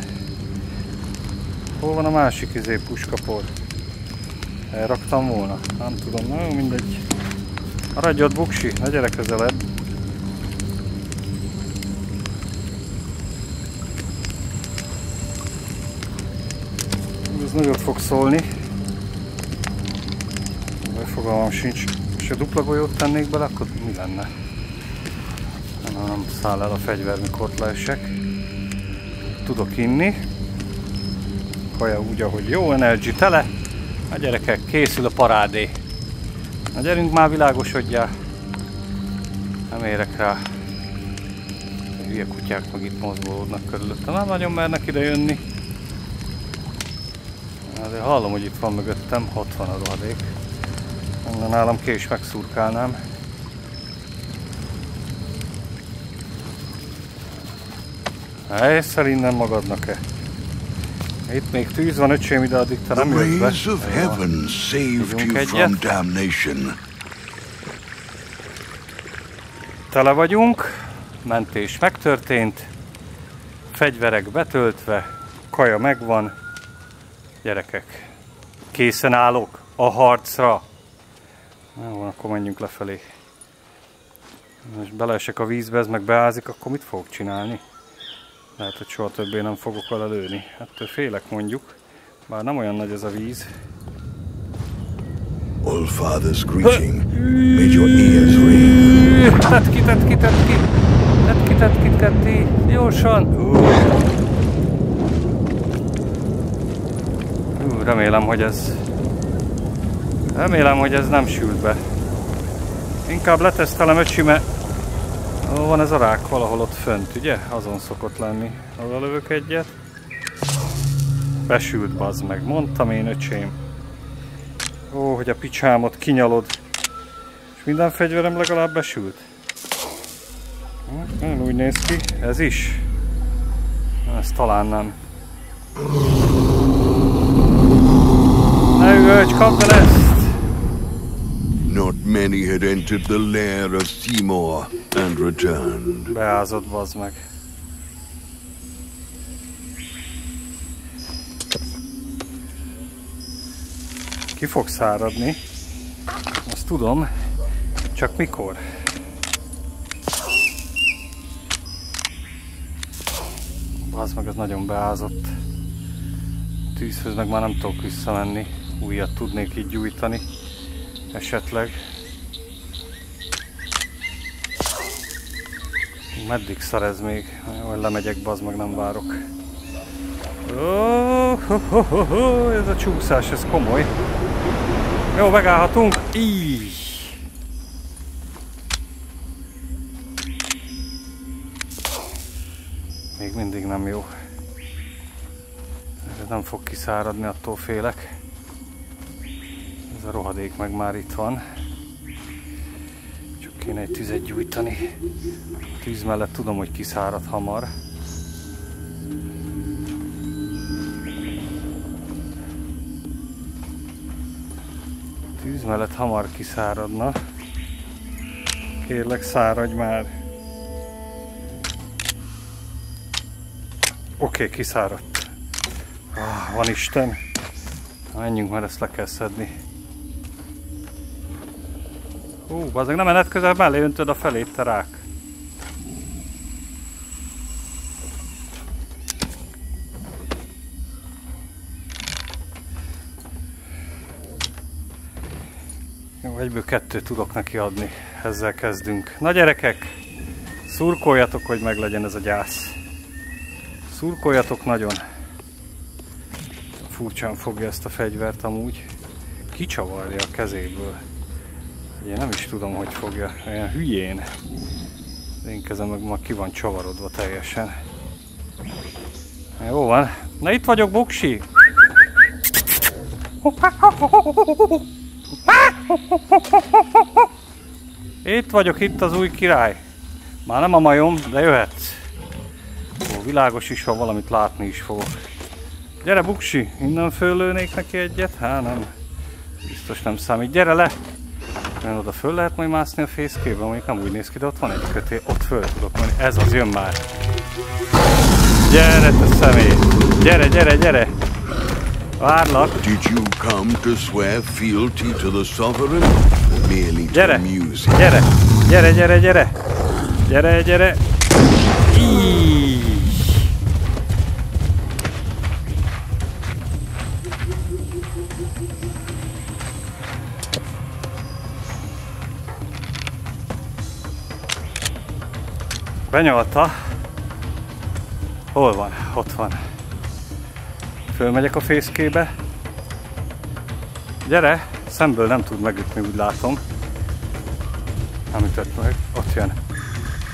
Hol van a másik izé puskapor? Elraktam volna? Nem tudom, na jó, mindegy. Maradj ott, buksi, ne gyere közelebb. Ez nagyot fog szólni. Befogalmam sincs. És a dupla golyót tennék bele, akkor mi lenne? Na, nem száll el a fegyver, mikor leesek. Tudok inni. Kaja úgy, ahogy jó, energy tele. A gyerekek, készül a parádé. Na gyerünk már világosodjál. Nem érek rá. Hülye kutyák meg itt mozgolódnak körülöttem. Nem nagyon mernek ide jönni. Azért hallom, hogy itt van mögöttem. 60 a rohadék. Onnan nálam ki is megszurkálnám. Egyszer innen magadnak-e? Itt még tűz van, öcsém, ide addig te nem jössz be. of heaven saved you from damnation. Tele vagyunk, mentés megtörtént, fegyverek betöltve, kaja megvan, gyerekek, készen állok a harcra. Na van, akkor menjünk lefelé. Most beleesek a vízbe, ez meg beázik, akkor mit fogok csinálni? Lehet, hogy soha többé nem fogok vele lőni. Ettől félek mondjuk, bár nem olyan nagy ez a víz. All Father's greeting. Made your ears ring. Tedd ki, tedd ki, tedd ki! Tedd ki, tedd ki, tedd ki! Gyorsan! Ú, remélem, hogy ez... Remélem, hogy ez nem sült be. Inkább letesztelem, öcsi, mert... Ó, van ez a rák valahol ott fönt, ugye? Azon szokott lenni. Oda lövök egyet. Besült, bazd meg. Mondtam én, öcsém. Ó, hogy a picsámot kinyalod. És minden fegyverem legalább besült. Hm, úgy néz ki. Ez is. Ez talán nem. Ne üvölts, kapd ezt! Not many had entered the lair of Seymour and returned. Beázott, bazd meg. Ki fog száradni? Azt tudom. Csak mikor? Az meg az nagyon beázott. Tűzhöz meg már nem tudok visszamenni. Újat tudnék így gyújtani. Esetleg. Meddig szar ez még? Hogy lemegyek, bazd meg nem várok. Oh, ho, ho, ho, ez a csúszás, ez komoly. Jó, megállhatunk. Így. Még mindig nem jó. Ez nem fog kiszáradni, attól félek. Ez a rohadék meg már itt van. Csak kéne egy tüzet gyújtani. A tűz mellett tudom, hogy kiszárad hamar. tűz mellett hamar kiszáradna. Kérlek, száradj már! Oké, okay, kiszáradt. Ah, van Isten. Menjünk, mert ezt le kell szedni. Hú, azok nem menet közel mellé öntöd a felét, te rák. Jó, egyből kettőt tudok neki adni. Ezzel kezdünk. Na gyerekek, szurkoljatok, hogy meglegyen ez a gyász. Szurkoljatok nagyon. Furcsán fogja ezt a fegyvert amúgy. Kicsavarja a kezéből. Én nem is tudom, hogy fogja. Olyan hülyén. Én kezem meg ma ki van csavarodva teljesen. Jó van. Na itt vagyok, Buksi! Itt vagyok, itt az új király. Már nem a majom, de jöhetsz. Ó, világos is van, valamit látni is fogok. Gyere, Buksi, innen föllőnék neki egyet? Há, nem. Biztos nem számít. Gyere le! Mert oda föl lehet majd mászni a fészkében, mondjuk nem úgy néz ki, de ott van egy kötél, ott föl tudok menni. Ez az, jön már. Gyere, te személy! Gyere, gyere, gyere! Várlak. Did you come to swear fealty to the sovereign? Merely Gyere, gyere, gyere, gyere, gyere, gyere, gyere. Így. Benyalta. Hol van? Ott van. Fölmegyek a fészkébe. Gyere! Szemből nem tud megütni, úgy látom. Nem ütött meg. Ott jön.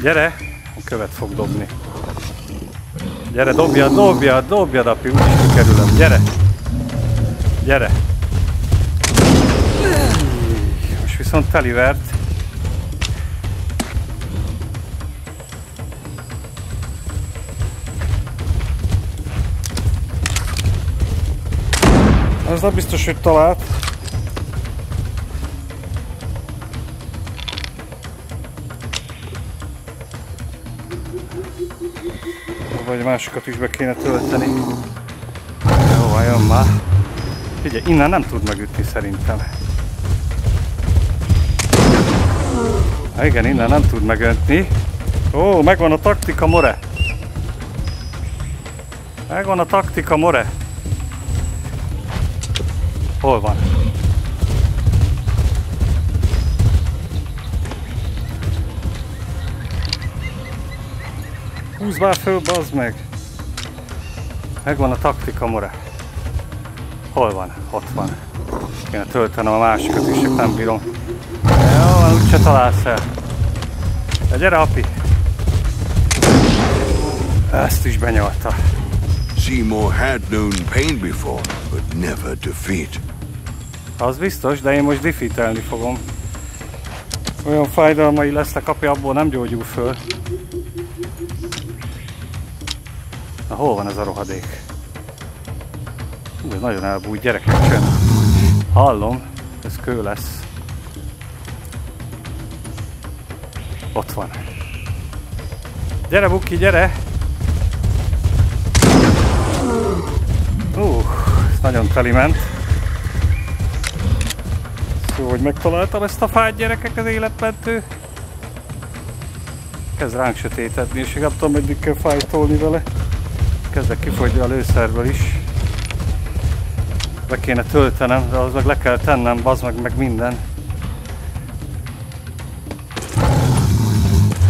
Gyere! A követ fog dobni. Gyere, dobjad, dobjad, dobjad, api, úgyis kikerülöm. Gyere! Gyere! Most viszont telivert. Nem biztos, hogy talált. Vagy másikat is be kéne tölteni. Jó, vajon már. Figyelj, innen nem tud megütni szerintem. Há, igen, innen nem tud megöntni. Ó, megvan a taktika, more. Megvan a taktika, more. Hol van? Húzd már föl, bazd meg! Megvan a taktika, more. Hol van? Ott van. Kéne töltenem a másikat is, csak nem bírom. Jó van, úgyse találsz el. De gyere, api! Ezt is benyalta. Seymour had known pain before, but never defeat. Az biztos, de én most defeatelni fogom. Olyan fájdalmai lesznek, api abból nem gyógyul föl. Na hol van ez a rohadék? Hú, ez nagyon elbújt, gyerekek csönd. Hallom, ez kő lesz. Ott van. Gyere, Buki, gyere! Uh, ez nagyon teli ment. Jó, hogy megtaláltam ezt a fát gyerekek, az életmentő. Kezd ránk sötétedni, és nem tudom, meddig kell fájtolni vele. Kezdek kifogyni a lőszerből is. Be kéne töltenem, de az meg le kell tennem, bazd meg, meg minden.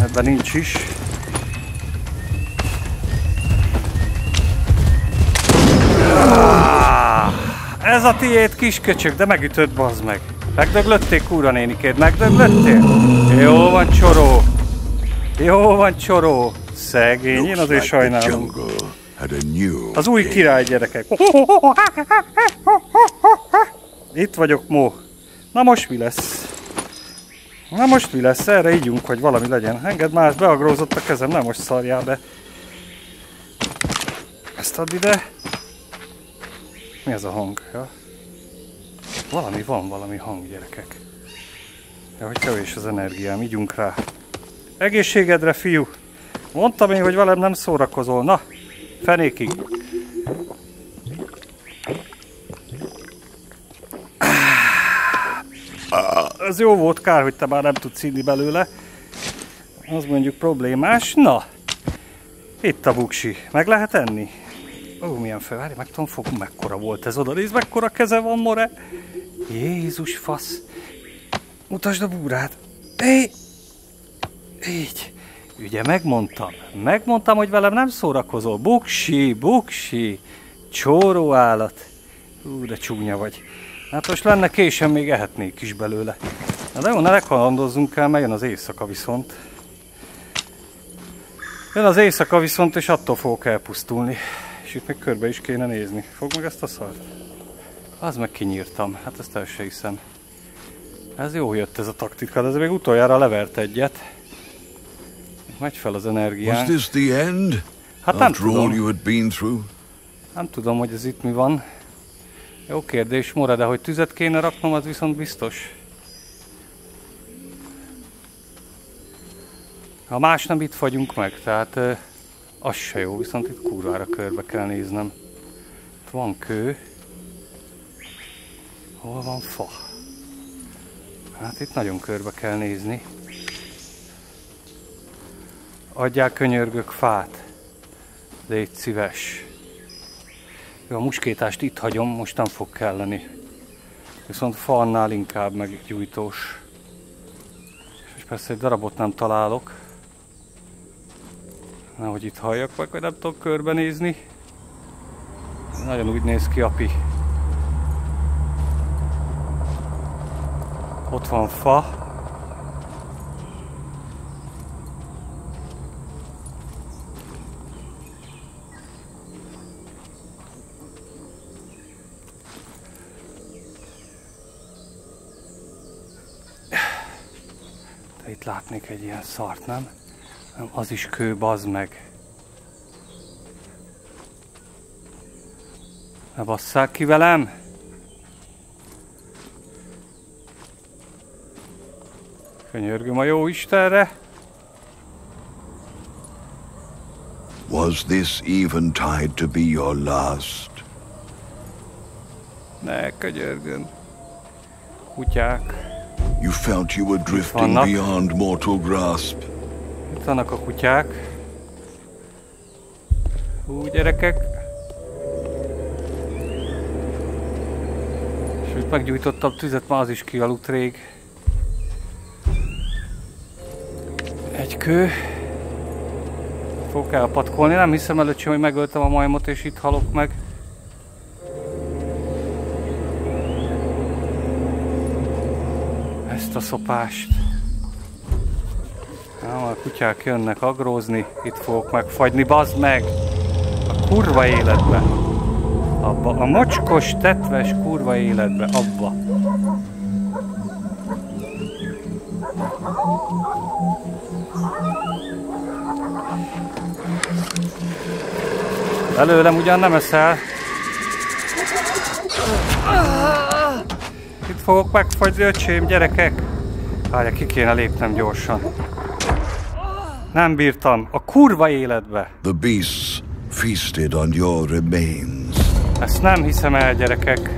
Ebben nincs is. Ah, Ez a tiéd kisköcsög, de megütött bazd meg. Megdöglöttél, kúra nénikéd, megdöglöttél? Jó van, csoró. Jó van, csoró. Szegény, én azért sajnálom. Az új király gyerekek. Itt vagyok, Mo. Na most mi lesz? Na most mi lesz? Erre ígyunk, hogy valami legyen. Engedd más, beagrózott a kezem, nem most szarjál be. Ezt add ide. Mi ez a hang? Ja. Valami van, valami hang, gyerekek. Ja, hogy kevés az energiám, ígyunk rá. Egészségedre, fiú! Mondtam én, hogy velem nem szórakozol. Na, fenékig. Ez jó volt, kár, hogy te már nem tudsz inni belőle. Az mondjuk problémás. Na, itt a buksi. Meg lehet enni? Ó, milyen fel, várj, meg tudom fogni, mekkora volt ez oda. Nézd, mekkora keze van, more. Jézus fasz. Mutasd a búrát. Éj! Így. Ugye megmondtam. Megmondtam, hogy velem nem szórakozol. Buksi, buksi. Csóró állat. Ú, de csúnya vagy. Hát most lenne későn, még ehetnék is belőle. Na de jó, ne lekalandozzunk el, mert jön az éjszaka viszont. Jön az éjszaka viszont, és attól fogok elpusztulni. És itt még körbe is kéne nézni. Fog meg ezt a szart? Az meg kinyírtam. Hát ezt el se hiszem. Ez jó jött ez a taktika, de ez még utoljára levert egyet. Megy fel az Was energián. this the end? Hát nem After all tudom. you had been through? Nem tudom, hogy ez itt mi van. Jó kérdés, Mora, de hogy tüzet kéne raknom, az viszont biztos. Ha más nem, itt fagyunk meg, tehát ö, az se jó, viszont itt kurvára körbe kell néznem. Itt van kő. Hol van fa? Hát itt nagyon körbe kell nézni. Adják könyörgök fát. Légy szíves. Jó, a muskétást itt hagyom, most nem fog kelleni. Viszont fa annál inkább meg gyújtós. És persze egy darabot nem találok. Nehogy itt halljak hogy nem tudok körbenézni. Nagyon úgy néz ki, api. Ott van fa. De itt látnék egy ilyen szart, nem? Nem, az is kő, bazd meg. Ne basszák ki velem! Könyörgöm a jó Istenre! Was this eventide to be your last? Ne, könyörgöm. Kutyák. You felt you were drifting beyond mortal grasp. Itt vannak a kutyák. Hú, gyerekek. És hogy meggyújtottam tüzet, már az is kialudt rég. Egy kő. Fogok elpatkolni, nem hiszem előtt hogy megöltem a majmot és itt halok meg. Ezt a szopást. Na, a kutyák jönnek agrózni, itt fogok megfagyni, bazd meg! A kurva életbe! Abba, a mocskos, tetves kurva életbe, abba! Előlem ugyan nem eszel. Itt fogok megfagyni, öcsém, gyerekek. Várja, ki kéne lépnem gyorsan. Nem bírtam. A kurva életbe. The beasts feasted on your remains. Ezt nem hiszem el, gyerekek.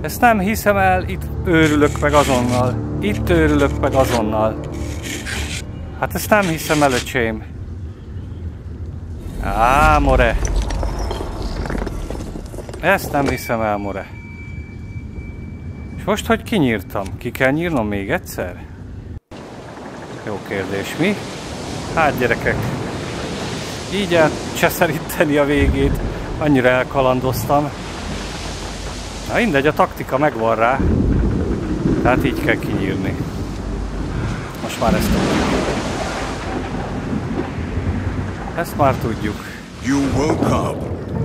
Ezt nem hiszem el, itt őrülök meg azonnal. Itt őrülök meg azonnal. Hát ezt nem hiszem el, öcsém. Á, more. Ezt nem hiszem el, more. És most, hogy kinyírtam? Ki kell nyírnom még egyszer? Jó kérdés, mi? Hát gyerekek, így elcseszeríteni a végét, annyira elkalandoztam. Na mindegy, a taktika megvan rá, tehát így kell kinyírni. Most már ezt tudjuk. Ezt már tudjuk. You woke up,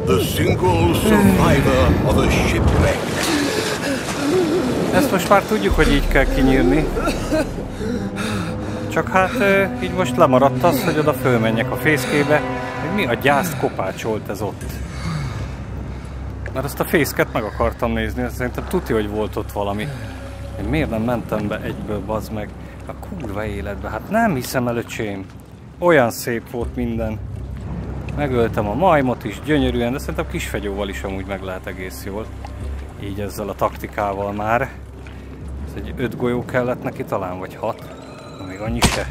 the single survivor of a shipwreck. Ezt most már tudjuk, hogy így kell kinyírni. Csak hát így most lemaradt az, hogy oda fölmenjek a fészkébe, hogy mi a gyászt kopácsolt ez ott. Mert azt a fészket meg akartam nézni, szerintem tudja, hogy volt ott valami. Én miért nem mentem be egyből, bazd meg, a kurva életbe? Hát nem hiszem el, öcsém. Olyan szép volt minden. Megöltem a majmot is gyönyörűen, de szerintem kisfegyóval is amúgy meg lehet egész jól. Így ezzel a taktikával már. Ez egy öt golyó kellett neki talán, vagy hat. Még annyi se.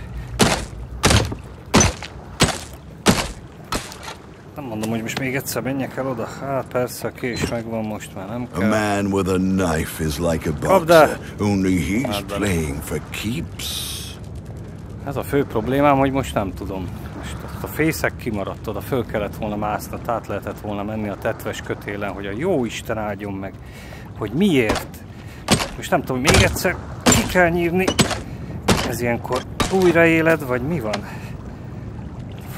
Nem mondom, hogy most még egyszer menjek el oda. Hát persze, a kés megvan most már, nem A kell. man with a knife is like a boxer, only he's Kapda. playing for keeps. Ez a fő problémám, hogy most nem tudom. Most a fészek kimaradt oda, föl kellett volna mászni, át lehetett volna menni a tetves kötélen, hogy a jó Isten áldjon meg, hogy miért. Most nem tudom, még egyszer ki kell nyírni. Ez ilyenkor újra éled, vagy mi van?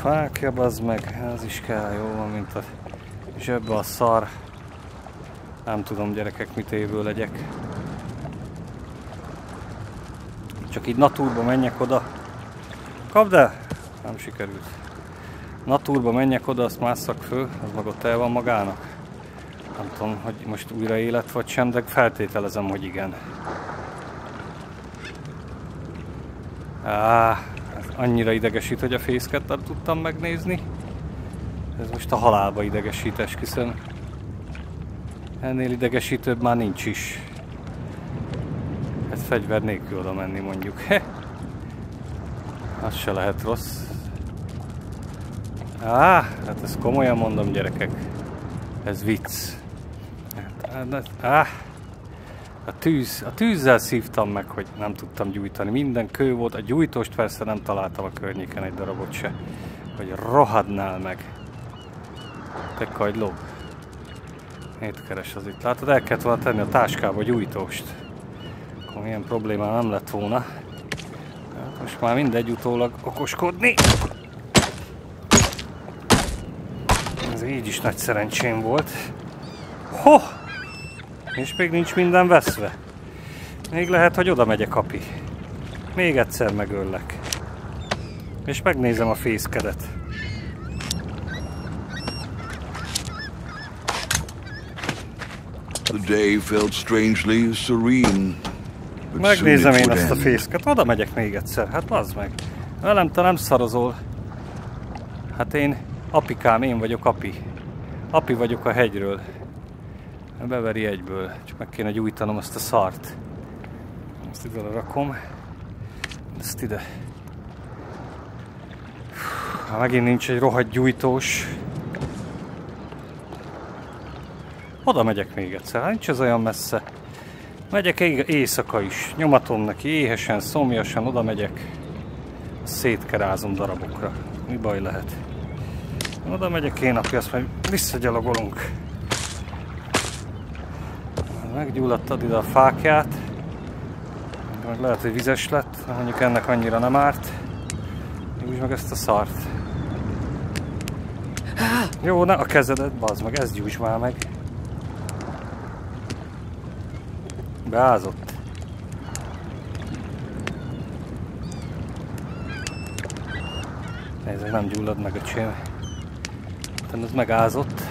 Fákja, bazd meg, ez is kell, jó van, mint a zsebbe a szar. Nem tudom, gyerekek, mit évő legyek. Csak így naturba menjek oda. Kapd el! Nem sikerült. Naturba menjek oda, azt másszak föl, az meg ott el van magának. Nem tudom, hogy most újra élet vagy sem, de feltételezem, hogy igen. Á, ez annyira idegesít, hogy a fészket nem tudtam megnézni. Ez most a halálba idegesít, esküszöm. Ennél idegesítőbb már nincs is. Hát fegyver nélkül oda menni mondjuk. He. Az se lehet rossz. Á, hát ezt komolyan mondom gyerekek. Ez vicc. Hát, hát, á, a, tűz, a tűzzel szívtam meg, hogy nem tudtam gyújtani. Minden kő volt, a gyújtóst persze nem találtam a környéken egy darabot se. Hogy rohadnál meg. Te kagyló. Mit keres az itt? Látod, el kellett volna tenni a táskába gyújtóst. Akkor milyen probléma nem lett volna. Most már mindegy utólag okoskodni. Ez így is nagy szerencsém volt. Ho! És még nincs minden veszve. Még lehet, hogy oda megyek, api. Még egyszer megöllek. És megnézem a fészkedet. The day felt strangely serene. Megnézem én azt a fészket, oda megyek még egyszer, hát az meg. Velem te nem szarozol. Hát én, apikám, én vagyok api. Api vagyok a hegyről. Beveri egyből, csak meg kéne gyújtanom azt a szart. Ezt ide rakom. Ezt ide. Ha megint nincs egy rohadt gyújtós. Oda megyek még egyszer, hát nincs ez olyan messze. Megyek éjszaka is, nyomatom neki, éhesen, szomjasan oda megyek. Szétkerázom darabokra. Mi baj lehet? Oda megyek én, aki azt mondja, visszagyalogolunk. Meggyulladtad ide a fákját. Meg lehet, hogy vizes lett, mondjuk ennek annyira nem árt. Mégis meg ezt a szart. Jó, ne a kezedet, bazd meg, ez gyújts már meg. Beázott. Nézzek, nem gyullad meg a csém. Utána hát ez megázott.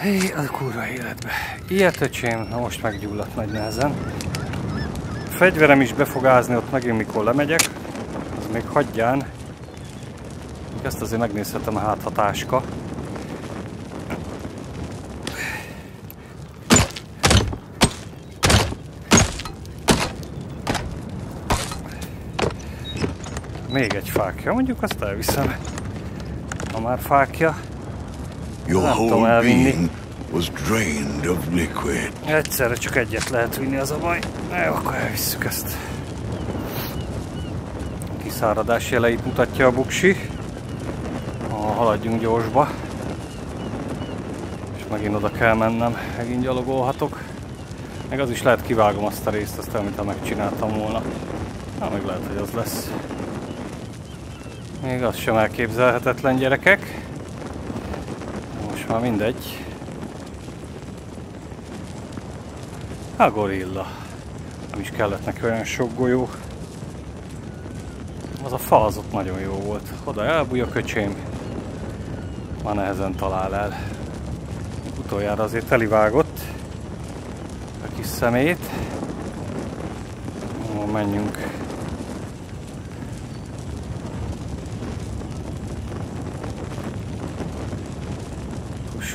Hé, a kurva életbe. Ilyet öcsém, na most meggyulladt nagy nehezen. A fegyverem is be ott megint, mikor lemegyek. Az még hagyján. Ezt azért megnézhetem a háthatáska. Még egy fákja, mondjuk azt elviszem. Ha már fákja. Your Nem tudom whole elvinni. was drained of liquid. Egyszerre csak egyet lehet vinni, az a baj. Jó, akkor elvisszük ezt. Kiszáradás jeleit mutatja a buksi. Ha haladjunk gyorsba. És megint oda kell mennem, megint gyalogolhatok. Meg az is lehet kivágom azt a részt, azt amit megcsináltam volna. Na, meg lehet, hogy az lesz. Még az sem elképzelhetetlen gyerekek. Már mindegy. A gorilla. Nem is kellett neki olyan sok golyó. Az a fa az ott nagyon jó volt. Oda elbúj a köcsém. Már nehezen talál el. Utoljára azért telivágott. A kis szemét. Ó, menjünk.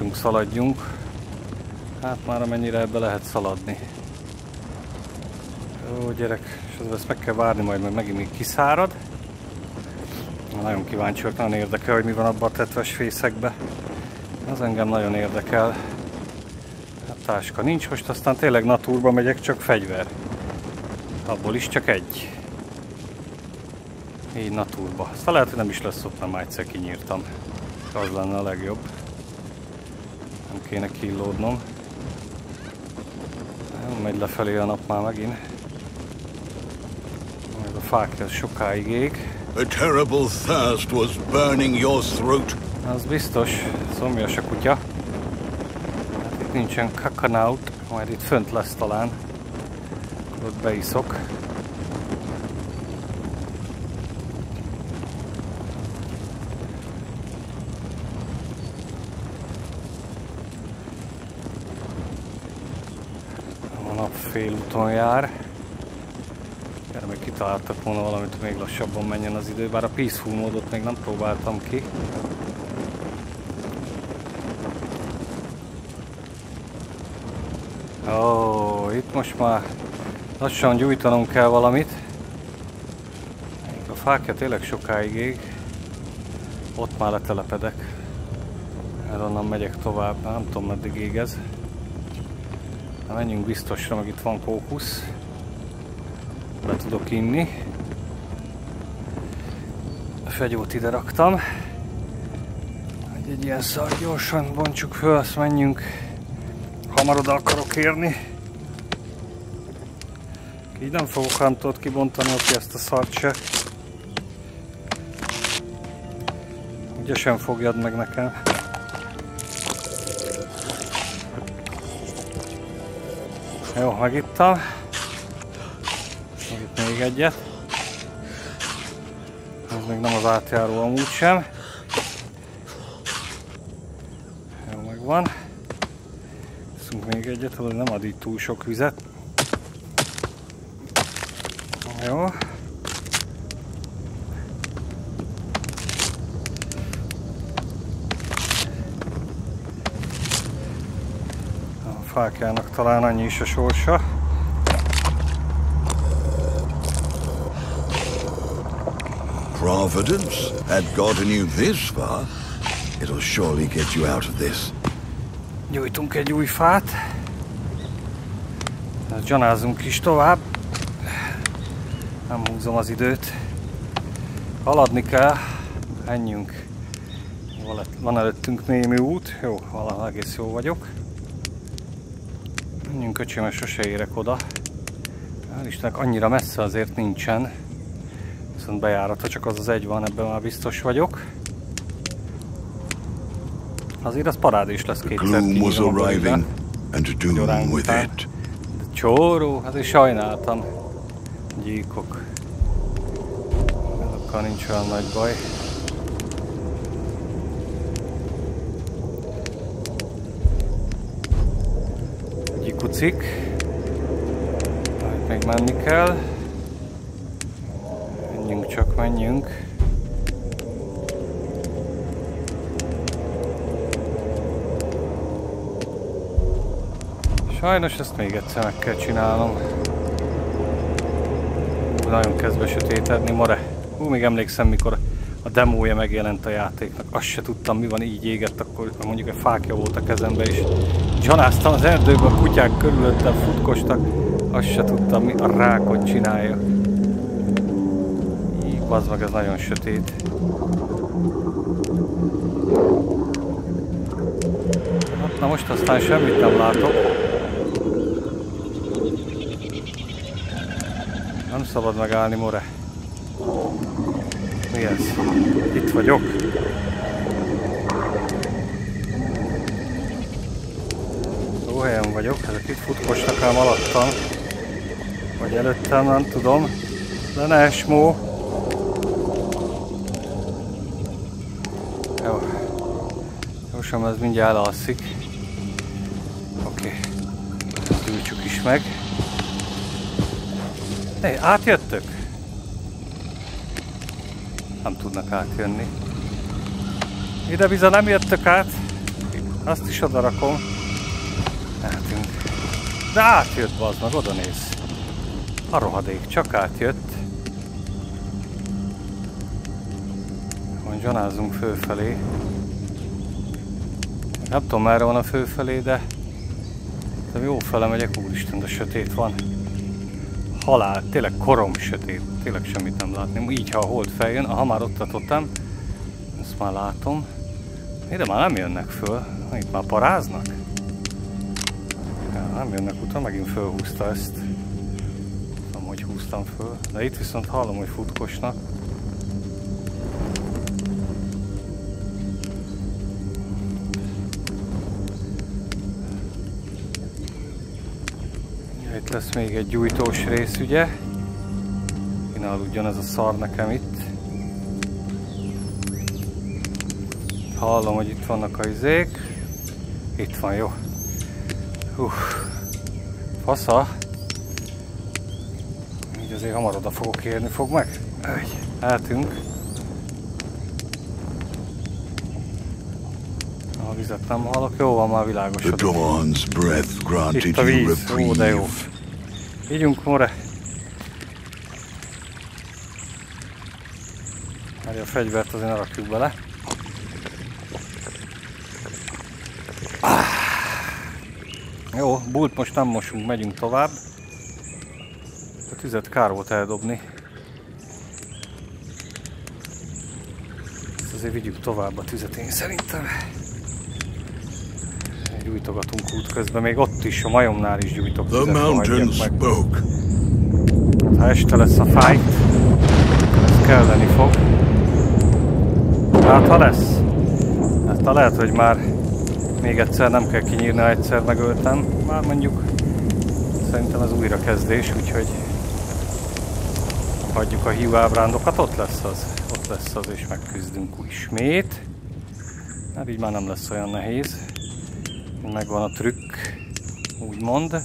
Fussunk, szaladjunk. Hát már amennyire ebbe lehet szaladni. Jó gyerek, és ezt meg kell várni majd, mert megint még kiszárad. Na, Nagyon kíváncsi vagyok, nagyon érdekel, hogy mi van abban a tetves fészekbe. Az engem nagyon érdekel. Hát táska nincs, most aztán tényleg natúrba megyek, csak fegyver. Abból is csak egy. Így natúrba. Aztán lehet, hogy nem is lesz ott, mert már egyszer kinyírtam. Az lenne a legjobb. Kéne killódnom. Nem megy lefelé a nap már megint. Meg a fák ez sokáig ég. A terrible thirst was burning your throat. Az biztos, szomjas a kutya. Hát itt nincsen kakanaut, majd itt fönt lesz talán. Ott beiszok. A nap félúton jár. Erre még kitaláltak volna valamit, hogy még lassabban menjen az idő, bár a peaceful módot még nem próbáltam ki. Ó, itt most már lassan gyújtanom kell valamit. A fákja tényleg sokáig ég. Ott már letelepedek. Mert onnan megyek tovább, nem tudom meddig ég ez. Na, menjünk biztosra, meg itt van kókusz. Be tudok inni. A fegyót ide raktam. Egy, egy ilyen szar gyorsan bontsuk föl, azt menjünk. Hamar oda akarok érni. Így nem fogok tudod kibontani aki ezt a szart se. Ugye sem fogjad meg nekem. Jó, megittam. Meg itt még egyet. Ez még nem az átjáró amúgy sem. Jó, megvan. Iszunk még egyet, hogy nem ad így túl sok vizet. Jó. Fákjának talán annyi is a sorsa. Providence had gotten you this far. It'll surely get you out of this. Gyújtunk egy új fát. Gyanázunk is tovább. Nem húzom az időt. Haladni kell. Menjünk. Van előttünk némi út. Jó, valahol egész jó vagyok. Menjünk öcsém, mert sose érek oda. Hál' Istennek annyira messze azért nincsen. Viszont bejárata csak az az egy van, ebben már biztos vagyok. Azért az parádés lesz kétszer with it. Csóró, azért sajnáltam. Gyíkok. Azok másokkal nincs olyan nagy baj. Majd még menni kell. Menjünk csak, menjünk. Sajnos ezt még egyszer meg kell csinálnom. Hú, nagyon kezd besötétedni, more. Hú, még emlékszem, mikor a demója megjelent a játéknak. Azt se tudtam, mi van, így égett, akkor mondjuk egy fákja volt a kezembe, és gyanáztam az erdőben, a kutyák körülöttem futkostak. Azt se tudtam, mi a rákot csinálja. Így, az meg, ez nagyon sötét. Na most aztán semmit nem látok. Nem szabad megállni, More. Mi ez? Itt vagyok. Jó helyen vagyok, ezek itt futkosnak ám alattam. Vagy előttem, nem tudom. De ne esmó. Jó. Jósan ez mindjárt elalszik. Oké. Okay. Ezt is meg. Hé, átjöttök? Nem tudnak átjönni. Ide bizony nem jöttök át. Azt is oda rakom. De átjött az meg, oda néz. A rohadék, csak átjött. Zsanázunk fölfelé. Nem tudom merre van a fölfelé, de, de jó fele megyek, úristen, de sötét van halál, tényleg korom sötét, tényleg semmit nem látni. Így, ha a hold feljön, ha már ott a totem, ezt már látom. Ide már nem jönnek föl, itt már paráznak. Utána, megint fölhúzta ezt. Nem, hogy húztam föl. De itt viszont hallom, hogy futkosnak. Itt lesz még egy gyújtós rész, ugye? Ne aludjon ez a szar nekem itt. Hallom, hogy itt vannak a izék. Itt van, jó. Hú. Fasza. Így azért hamar oda fogok érni, fog meg? Eltünk. A vizet nem hallok, jó van, már. The dawn's breath granted Itt a víz, ó, de jó. Ígyunk, more. Mert a fegyvert azért ne rakjuk bele. Jó, bult most nem mosunk, megyünk tovább. A tüzet kár volt eldobni. Ezt azért vigyük tovább a tüzet én szerintem. Gyújtogatunk út közben, még ott is, a majomnál is gyújtok The mountain spoke. Ha este lesz a fight, ez kelleni fog. Hát ha lesz. Hát ha lehet, hogy már még egyszer nem kell kinyírni, ha egyszer megöltem. Már mondjuk szerintem ez újra kezdés, úgyhogy hagyjuk a hívábrándokat, ott lesz az. Ott lesz az, és megküzdünk ismét. Hát így már nem lesz olyan nehéz. Megvan a trükk, úgymond.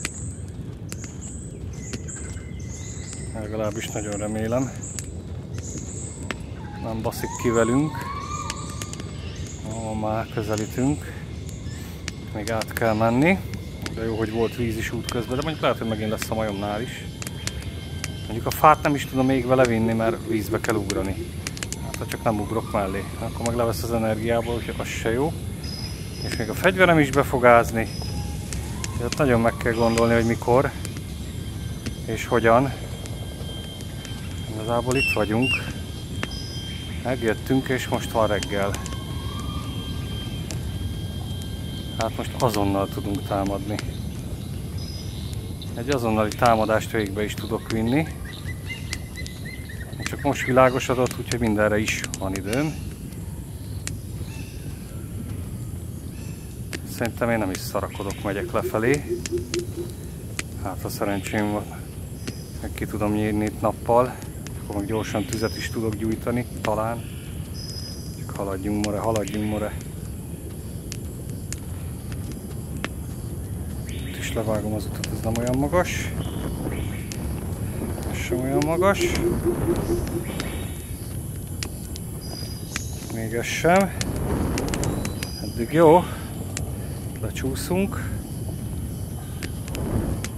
Legalábbis nagyon remélem. Nem baszik ki velünk. Ó, már közelítünk. Még át kell menni. De jó, hogy volt víz is út közben, de mondjuk lehet, hogy megint lesz a majomnál is. Mondjuk a fát nem is tudom még vele vinni, mert vízbe kell ugrani. Hát ha csak nem ugrok mellé, akkor meg levesz az energiából, úgyhogy az se jó. És még a fegyverem is be fog ázni. Tehát nagyon meg kell gondolni, hogy mikor és hogyan. Igazából itt vagyunk. Megjöttünk és most van reggel. Hát most azonnal tudunk támadni. Egy azonnali támadást végbe is tudok vinni. Csak most világosodott, úgyhogy mindenre is van időm. Szerintem én nem is szarakodok, megyek lefelé. Hát a szerencsém van, meg ki tudom nyírni itt nappal. akkor meg gyorsan tüzet is tudok gyújtani, talán. Csak haladjunk more, haladjunk more. Itt is levágom az utat, ez nem olyan magas. Ez sem olyan magas. Még ez sem. Eddig jó. Lecsúszunk.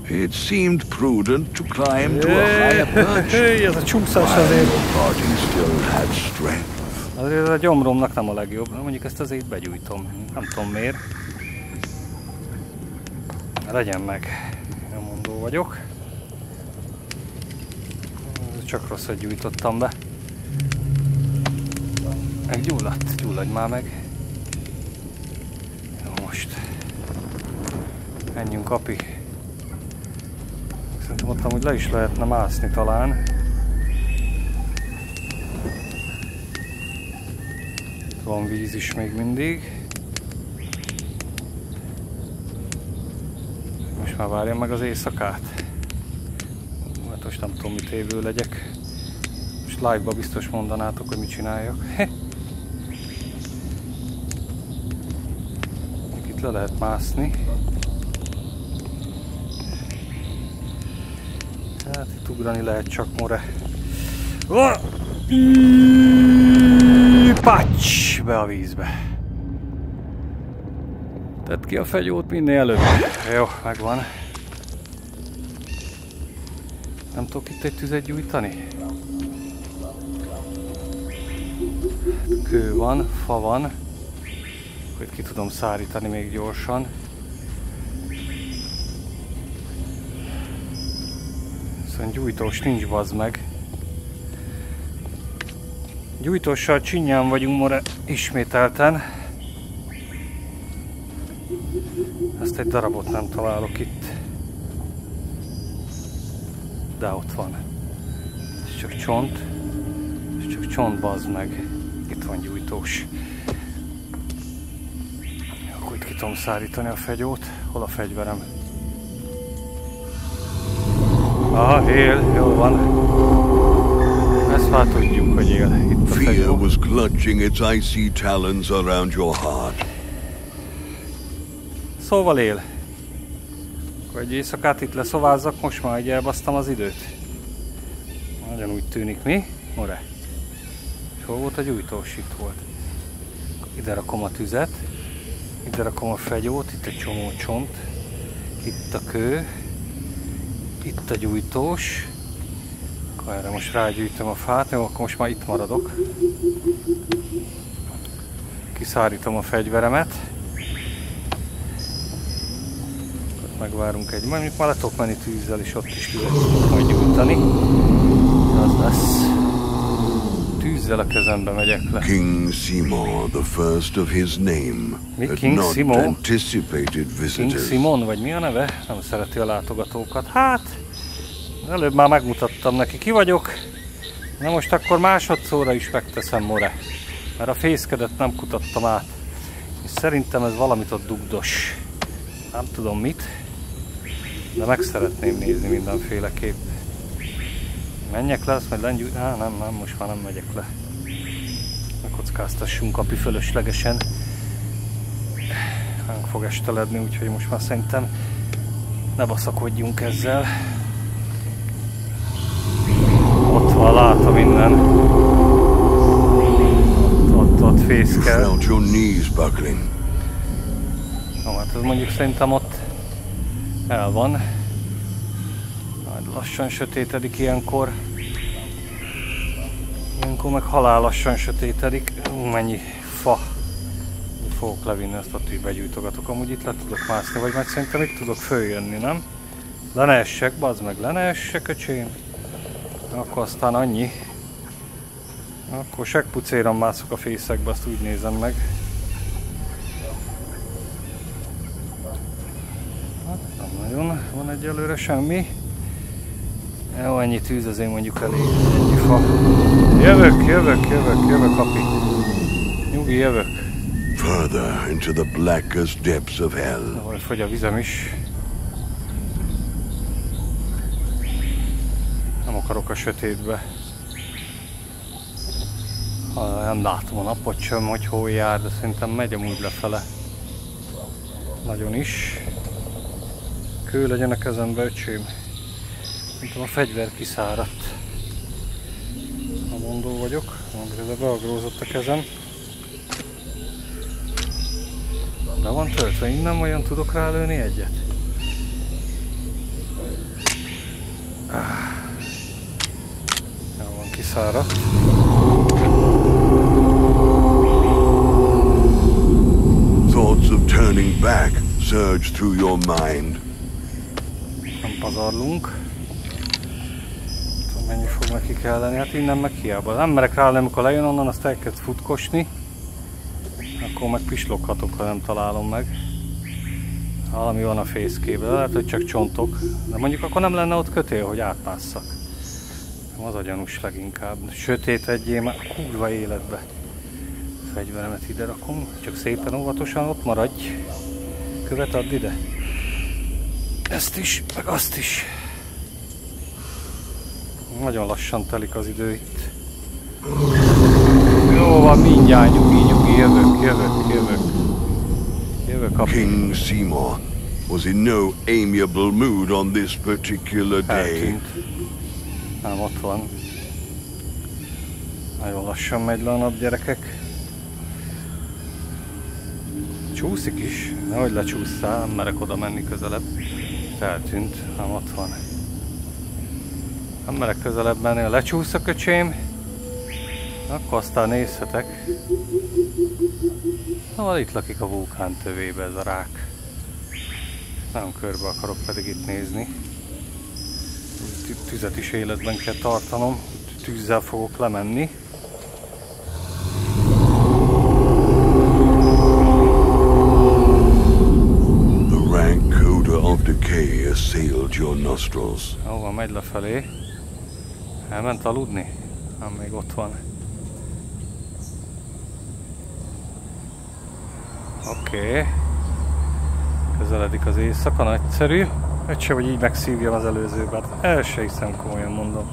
It seemed prudent to climb to a higher perch. Ez a csúszás azért, the party still had strength. azért a gyomromnak nem a legjobb. Mondjuk ezt azért begyújtom. Nem tudom miért. Legyen meg. Nem mondó vagyok. Csak rossz, hogy gyújtottam be. Meggyulladt, gyulladj már meg. Jó, most. Menjünk, api. Szerintem ott amúgy le is lehetne mászni talán. Van víz is még mindig. Most már várjam meg az éjszakát. Hát most nem tudom, mit évő legyek. Most live-ba biztos mondanátok, hogy mit csináljak. Itt le lehet mászni. Hát itt ugrani lehet csak more. Pacs! Be a vízbe. Tedd ki a fegyót minél előbb. Jó, megvan. Nem tudok itt egy tüzet gyújtani? Kő van, fa van. Itt ki tudom szárítani még gyorsan. Szóval gyújtós nincs, bazd meg. Gyújtóssal csinyán vagyunk, more ismételten. Egy darabot nem találok itt. De ott van. Ez csak csont. Ez csak csont, bazd meg. Itt van gyújtós. Akkor itt ki tudom szárítani a fegyót. Hol a fegyverem? Aha, él, jó van. Tudjuk, hogy él. Fear was clutching its icy talons around your heart. Szóval él. Akkor egy éjszakát itt leszovázzak, most már így elbasztam az időt. Nagyon úgy tűnik, mi? More. És hol volt a gyújtós? Itt volt. Ide rakom a tüzet. Ide rakom a fegyót, itt egy csomó csont. Itt a kő. Itt a gyújtós. Akkor erre most rágyűjtöm a fát, jó, akkor most már itt maradok. Kiszárítom a fegyveremet. Ott megvárunk egy, mondjuk már le tudok menni tűzzel, és ott is tüzet tudok majd gyújtani. Az lesz. Tűzzel a kezembe megyek le. King Seymour, the first of his name, Mi, King not Seymour? anticipated King visitors. Simon, vagy mi a neve? Nem szereti a látogatókat. Hát, előbb már megmutattam neki, ki vagyok. Na most akkor másodszorra is megteszem, More. Mert a fészkedet nem kutattam át. És szerintem ez valamit ott dugdos. Nem tudom mit. De meg szeretném nézni mindenféleképp. Menjek le, azt majd lengyú... Á, nem, nem, most már nem megyek le. Ne kockáztassunk api fölöslegesen. Ránk fog esteledni, úgyhogy most már szerintem ne baszakodjunk ezzel. Ott van, látom innen. Ott, ott, ott fészkel. No, hát ez mondjuk szerintem ott el van. Majd lassan sötétedik ilyenkor. Ilyenkor meg halál lassan sötétedik. Ú, mennyi fa. Fogok levinni, ezt ott is begyújtogatok. Amúgy itt le tudok mászni, vagy meg szerintem itt tudok följönni, nem? Le ne essek, bazd meg, le ne essek, öcsém. Akkor aztán annyi. Akkor segpucéran mászok a fészekbe, azt úgy nézem meg. Nem nagyon van egyelőre semmi. Jó, ennyi tűz azért mondjuk elég. Ennyi fa. Jövök, jövök, jövök, jövök, api. Nyugi, jövök. Further into the blackest depths of hell. Ahol fogy a vizem is. Nem akarok a sötétbe. Ha nem látom a napot sem, hogy hol jár, de szerintem megy amúgy lefele. Nagyon is. Kő legyen a kezembe, öcsém. Mint a fegyver kiszáradt. A mondó vagyok, de beagrózott a kezem. De van töltve, innen olyan tudok rálőni egyet? Ah. Jó van, kiszáradt. Thoughts of turning back surge through your mind. Nem pazarlunk. Tudom, mennyi fog neki kelleni. Hát innen meg hiába. Nem merek rá, amikor lejön onnan, azt elkezd futkosni. Akkor meg pisloghatok, ha nem találom meg. Valami van a fészkében, lehet, hogy csak csontok. De mondjuk akkor nem lenne ott kötél, hogy átmásszak. Az a gyanús leginkább. Sötét egyé már kurva életbe. Fegyveremet ide rakom, csak szépen óvatosan ott maradj. Követ add ide. Ezt is, meg azt is. Nagyon lassan telik az idő itt. Jó van, mindjárt nyugi, nyugi, jövök, jövök, jövök. Jövök a King Seymour was in no amiable mood on this particular day. eltűnt. Nem, ott van. Nagyon lassan megy le a nap, gyerekek. Csúszik is. Nehogy lecsúsztál, nem merek oda menni közelebb. Eltűnt, nem ott van. Nem merek közelebb menni, lecsúsz a köcsém, akkor aztán nézhetek. Na, itt lakik a vulkán tövébe ez a rák. Nem körbe akarok pedig itt nézni. Tü- Tüzet is életben kell tartanom, tűzzel fogok lemenni. Assailed your nostrils. Hova megy lefelé? Elment aludni? Nem, még ott van. Oké. Okay. Közeledik az éjszaka, nagyszerű. Egy se, hogy így megszívjam az előzőben. El se hiszem, komolyan mondom.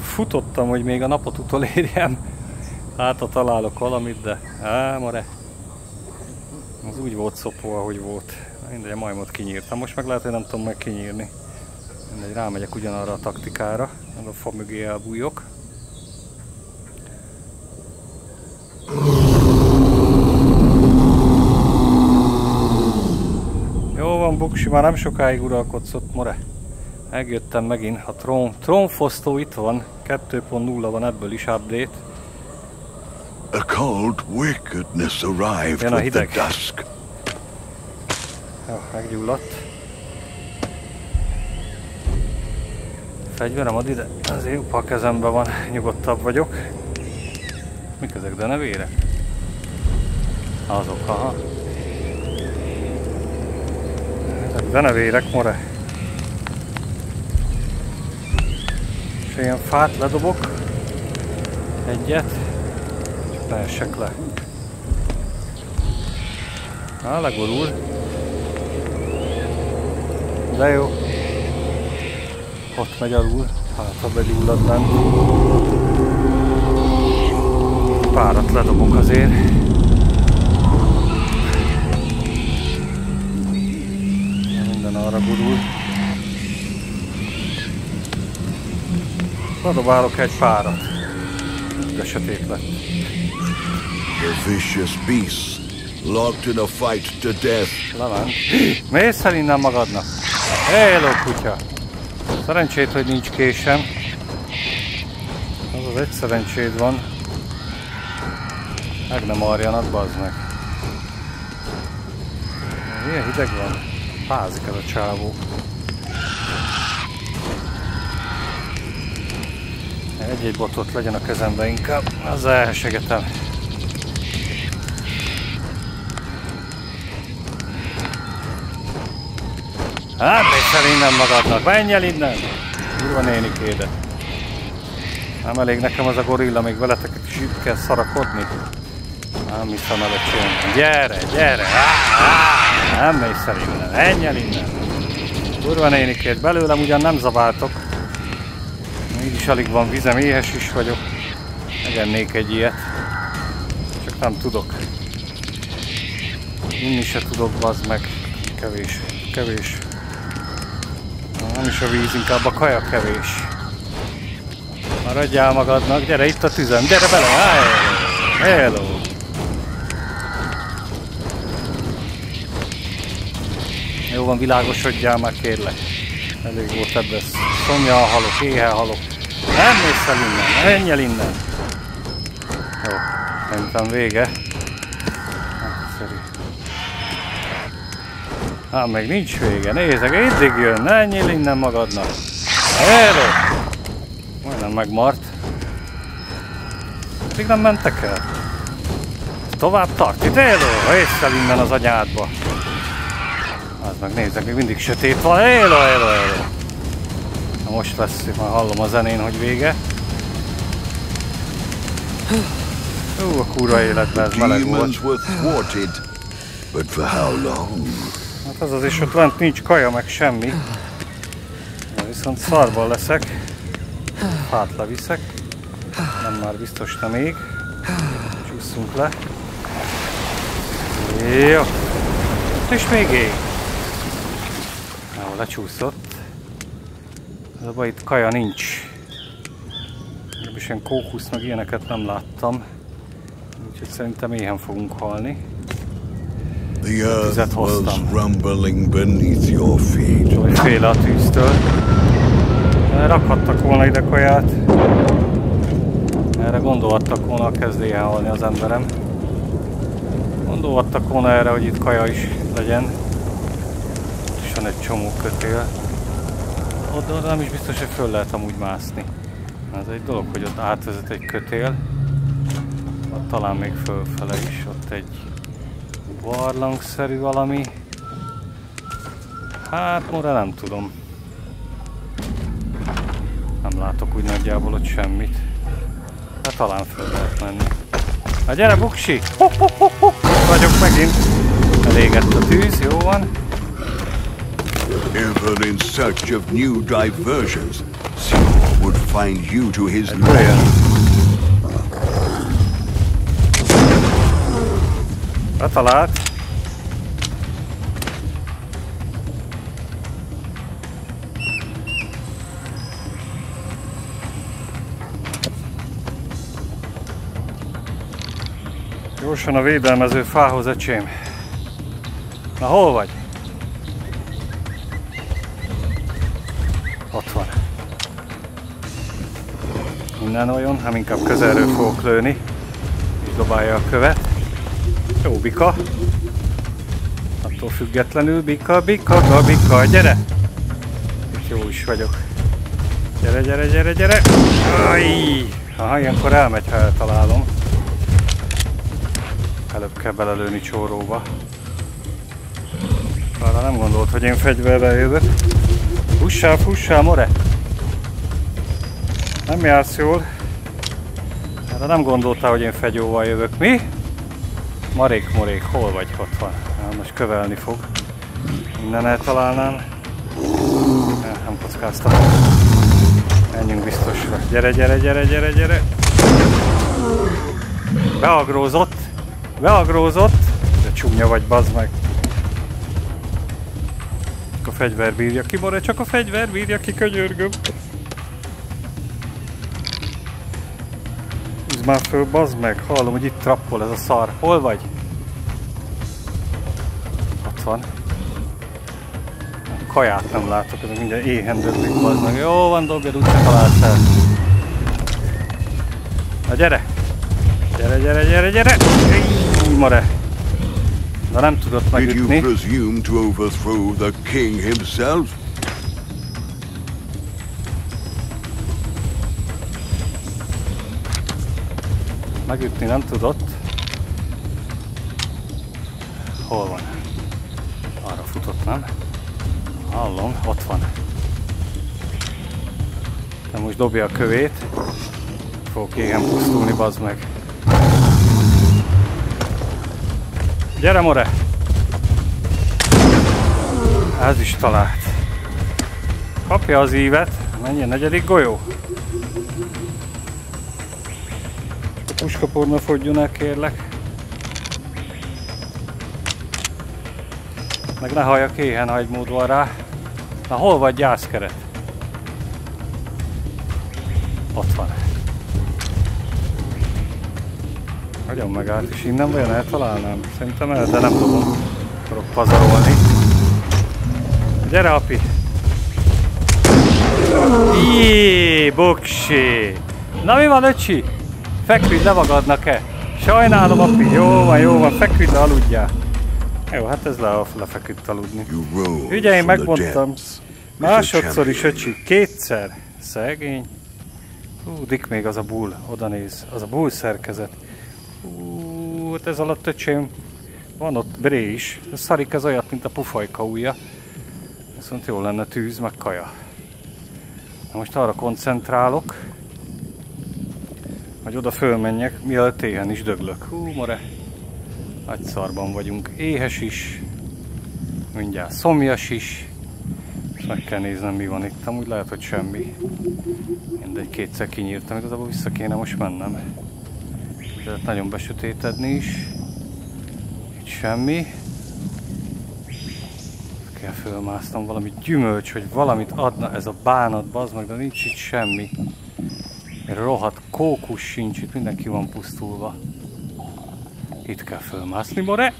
Futottam, hogy még a napot utolérjem. Hát, ha találok valamit, de... Á, more. Az úgy volt szopó, ahogy volt. Mindegy, a majmot kinyírtam. Most meg lehet, hogy nem tudom meg kinyírni. Mindegy, rámegyek ugyanarra a taktikára, meg a fa mögé elbújok. Jó van, Buksi, már nem sokáig uralkodsz ott, more. Megjöttem megint, a trón, trónfosztó itt van, 2.0 van ebből is update. Occult wickedness arrived a with the dusk. Jó, meggyulladt. Fegyverem ad ide, azért jobb, ha a kezemben van, nyugodtabb vagyok. Mik ezek, de nevére? Azok, aha. Ezek denevérek, more. És ilyen fát ledobok. Egyet. Csak ne essek le. Á, legorul. De jó. Ott megy alul, hát ha begyullad bent. Párat ledobok azért. Minden arra gurul. Ledobálok egy párat. De sötét lett. The vicious beasts, locked in a fight to death, Lement. Mész el innen magadnak. Hello, kutya. Szerencsét, hogy nincs késem. Az az egy szerencséd van. Meg nem marjanak, bazd meg. Milyen hideg van? Fázik ez a csávó. Egy-egy botot legyen a kezembe inkább, az elhesegetem. Hát, mész el innen magadnak, menj el innen! Kurva nénikéde. Nem elég nekem az a gorilla, még veletek is itt kell szarakodni. Nem hiszem el, öcsém. Gyere, gyere! Á, á, nem mész el innen, menj el innen! Kurva nénikét, belőlem ugyan nem zabáltok. Így is alig van vizem, éhes is vagyok. Meg Megennék egy ilyet. Csak nem tudok. Inni se tudok, bazd meg. Kevés, kevés. Nem is a víz, inkább a kaja kevés. Maradjál magadnak, gyere itt a tüzem, gyere bele! Hello! Hello! Jó van, világosodjál már kérlek. Elég volt ebből. Szomja halok, éhe halok. Nem mész el innen, menj el innen. Jó, szerintem vége. Hát még nincs vége, nézzek, eddig jön, ne ennyél innen magadnak. Erre! Majdnem megmart. Még nem mentek el. Tovább tart, itt élő, észre innen az anyádba. Az meg nézzek, még mindig sötét van. Élo, élo, élo. Na most lesz, már hallom a zenén, hogy vége. Ú, a kúra életben ez meleg volt. but for how long? Hát az az is, ott lent nincs kaja, meg semmi. De viszont szarban leszek. Fát leviszek. Nem már biztos nem még. Csúszunk le. Jó. És még ég. Jó, lecsúszott. Ez a baj, itt kaja nincs. És ilyen kókusz, meg ilyeneket nem láttam. Úgyhogy szerintem éhen fogunk halni. The earth was hoztam. rumbling beneath your feet. Vagy fél a tűztől. Rakhattak volna ide kaját. Erre gondolhattak volna, kezd éhen az emberem. Gondolhattak volna erre, hogy itt kaja is legyen. És van egy csomó kötél. Oda oda nem is biztos, hogy föl lehet amúgy mászni. Ez egy dolog, hogy ott átvezet egy kötél. Ott talán még fölfele is. Ott egy barlangszerű valami. Hát, mora nem tudom. Nem látok úgy nagyjából ott semmit. Hát talán föl lehet menni. Na gyere, buksi! Ho, ho, ho, ho. Vagyok megint. Elégett a tűz, jó van. Ever in search of new diversions, Simon would find you to his lair. Betalált. Gyorsan a védelmező fához, öcsém. Na, hol vagy? Ott van. Innen olyan, hát inkább közelről fogok lőni. És dobálja a követ. Jó bika. Attól függetlenül bika, bika, ga, bika, gyere! Itt jó is vagyok. Gyere, gyere, gyere, gyere! Aj! Aha, ilyenkor elmegy, ha eltalálom. Kell belelőni csóróba. Arra nem gondolt, hogy én fegyverrel jövök. Fussál, fussál, more! Nem jársz jól. Erre nem gondoltál, hogy én fegyóval jövök. Mi? Marék, morék, hol vagy? Ott van. Most kövelni fog. Innen eltalálnám. Nem kockáztam. Menjünk biztosra. Gyere, gyere, gyere, gyere, gyere. Beagrózott. Beagrózott. De csúnya vagy, bazd meg. Csak a fegyver bírja ki, more, csak a fegyver bírja ki, könyörgöm. Húzd már föl, bazd meg. Hallom, hogy itt trappol ez a szar. Hol vagy? Ott van. Kaját nem látok, ez mindjárt éhen döglik, bazd meg. Jó van, dobjad, úgyse találsz el. Na gyere! Gyere, gyere, gyere, gyere! More! De nem tudott Did you megütni. presume to overthrow the king himself? Megütni nem tudott. Hol van? Arra futott, nem? Hallom, ott van. De most dobja a kövét. Fogok égen pusztulni, bazd meg. Gyere, more! Ez is talált. Kapja az ívet. Mennyi a negyedik golyó? puskaporna fogjon el, kérlek. Meg ne halljak éhen, ha egy mód van rá. Na, hol vagy gyászkeret? Nagyon megállt, és innen vajon eltalálnám? Szerintem el, de nem tudom. Akarok pazarolni. Gyere, api! Jé, boksi! Na mi van, öcsi? Feküdj, levagadnak-e? Sajnálom, api. Jó van, jó van, feküdj le, aludjál. Jó, hát ez le, lefeküdt aludni. Ugye, én megmondtam. Másodszor is, öcsi. Kétszer. Szegény. Hú, dik még az a bull, oda néz. Az a bull szerkezet. Hú, hát ez alatt öcsém. Van ott bré is. Ez szarik ez olyat, mint a pufajka ujja. Viszont jó lenne tűz, meg kaja. Na most arra koncentrálok, hogy oda fölmenjek, mielőtt éhen is döglök. Hú, more, nagy szarban vagyunk. Éhes is, mindjárt szomjas is. És meg kell néznem, mi van itt. Amúgy lehet, hogy semmi. Mindegy, kétszer kinyírtam, igazából vissza kéne most mennem. Tehát nagyon besötétedni is. Itt semmi kell fölmásznom, valami gyümölcs, vagy valamit adna ez a bánat, bazd meg, de nincs itt semmi. Rohadt kókusz sincs, itt mindenki van pusztulva. Itt kell fölmászni, more!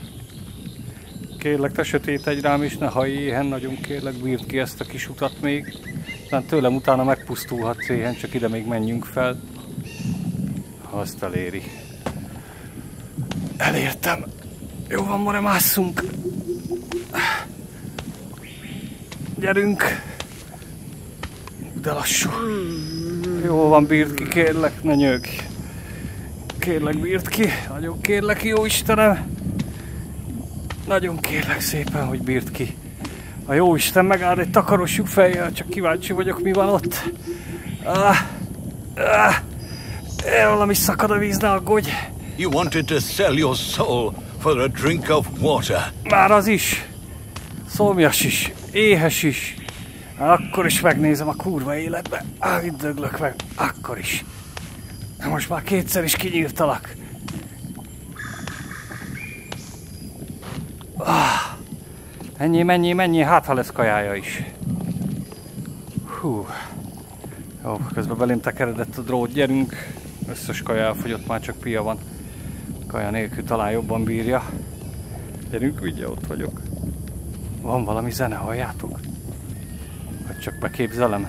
Kérlek, te sötét egy rám is, ne haj éhen, nagyon kérlek, bírd ki ezt a kis utat még. Aztán tőlem utána megpusztulhat éhen, csak ide még menjünk fel. Ha azt eléri. Elértem. Jó van, more, másszunk. Gyerünk! De lassú. Jó van, bírd ki, kérlek, ne nyögj. Kérlek, bírd ki. Nagyon kérlek, jó Istenem. Nagyon kérlek szépen, hogy bírd ki. A jó Isten megáll egy takaros fejjel, csak kíváncsi vagyok, mi van ott. Ah, ah, eh, valami szakad a víz, ne aggódj. You wanted to sell your soul for a drink of water. Már az is. Szomjas is, éhes is. Akkor is megnézem a kurva életbe. Á, itt meg. Akkor is. Most már kétszer is kinyírtalak. Ah, ennyi, mennyi, mennyi, hát ha lesz kajája is. Hú. Jó, közben belém tekeredett a drót, gyerünk. Összes kaja elfogyott, már csak pia van. Kaja nélkül talán jobban bírja. Gyerünk, ugye ott vagyok. Van valami zene, halljátok? Vagy csak beképzelem?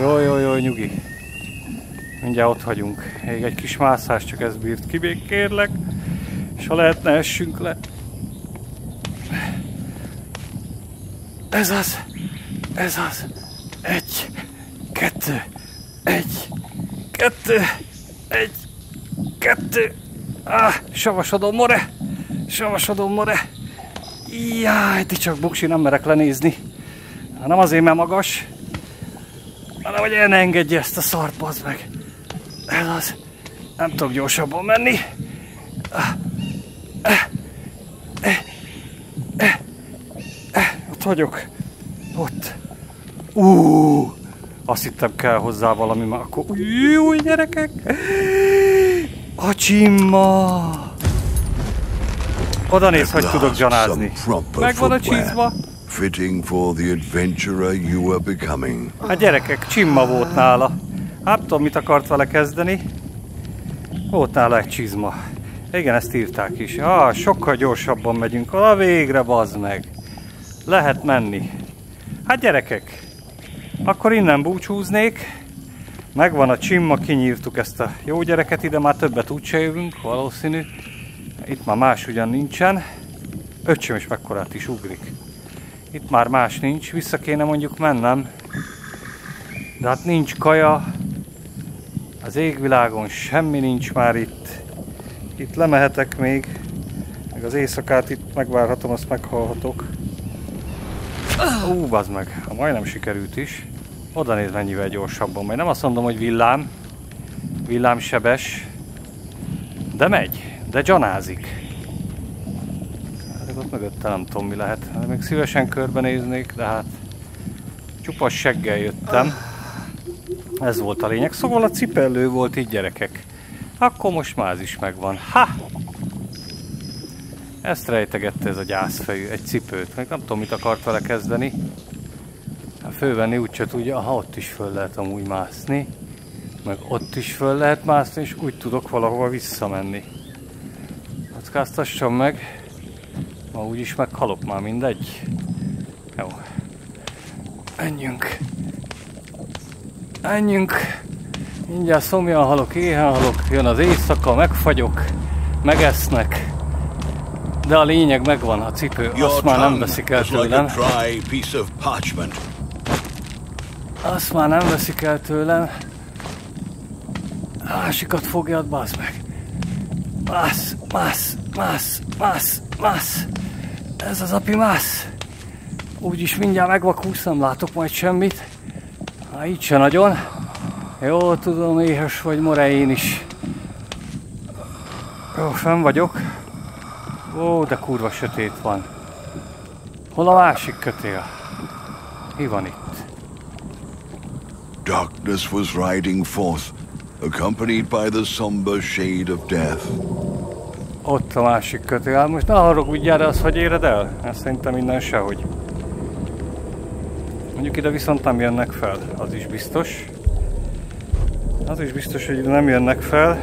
Jó, jó, jó, nyugi. Mindjárt ott vagyunk. Még egy kis mászás, csak ez bírt ki még kérlek. És ha lehetne, essünk le. Ez az. Ez az. Egy. Kettő. Egy. Kettő. Egy. Kettő. Ah, savasodom, more. Savasodom, more. Jaj, ti csak buksi, nem merek lenézni. Nem azért, mert magas, hanem hogy el ne engedje ezt a szart, bazd meg. Ez az. Nem tudok gyorsabban menni. Ott vagyok. Ott. Ú, azt hittem kell hozzá valami, mert akkor... Új, gyerekek! A csimma! Oda néz, hogy tudok gyanázni. Megvan a csizma. Fitting for the adventurer you were becoming. A gyerekek, csimma volt nála. Hát tudom, mit akart vele kezdeni. Volt nála egy csizma. Igen, ezt írták is. Ah, sokkal gyorsabban megyünk. A végre, bazd meg. Lehet menni. Hát gyerekek, akkor innen búcsúznék. Megvan a csimma, kinyírtuk ezt a jó gyereket, ide már többet úgyse jövünk, valószínű. Itt már más ugyan nincsen. Öcsöm is mekkorát is ugrik. Itt már más nincs, vissza kéne mondjuk mennem. De hát nincs kaja. Az égvilágon semmi nincs már itt. Itt lemehetek még. Meg az éjszakát itt megvárhatom, azt meghalhatok. Ú, bazd meg, ha majdnem sikerült is. Oda néz mennyivel gyorsabban megy. Nem azt mondom, hogy villám. Villámsebes. De megy. De gyanázik. Hát ott mögötte nem tudom mi lehet. Még szívesen körbenéznék, de hát csupas seggel jöttem. Ez volt a lényeg. Szóval a cipellő volt így gyerekek. Akkor most már ez is megvan. Ha! Ezt rejtegette ez a gyászfejű, egy cipőt. Még nem tudom, mit akart vele kezdeni. Hát fővenni úgyse tudja, ha ott is föl lehet amúgy mászni. Meg ott is föl lehet mászni, és úgy tudok valahova visszamenni. Kockáztassam meg. Ma úgyis meghalok már, mindegy. Jó. Menjünk. Menjünk. Mindjárt szomjan halok, éhen halok, jön az éjszaka, megfagyok, megesznek. De a lényeg megvan, a cipő, azt már nem veszik el tőlem. Azt már nem veszik el tőlem. Másikat fogjad, bazd meg. Mász, mász, mász, mász, mász. Ez az api mász. Úgyis mindjárt megvakulsz, nem látok majd semmit. Hát így se nagyon. Jó, tudom, éhes vagy, more én is. Jó, fenn vagyok. Ó, de kurva sötét van. Hol a másik kötél? Mi van itt? Darkness was riding forth, accompanied by the somber shade of death. Ott a másik kötél. Most ne haragudjál, az hogy éred el? Ezt szerintem minden sehogy. Mondjuk ide viszont nem jönnek fel, az is biztos. Az is biztos, hogy ide nem jönnek fel.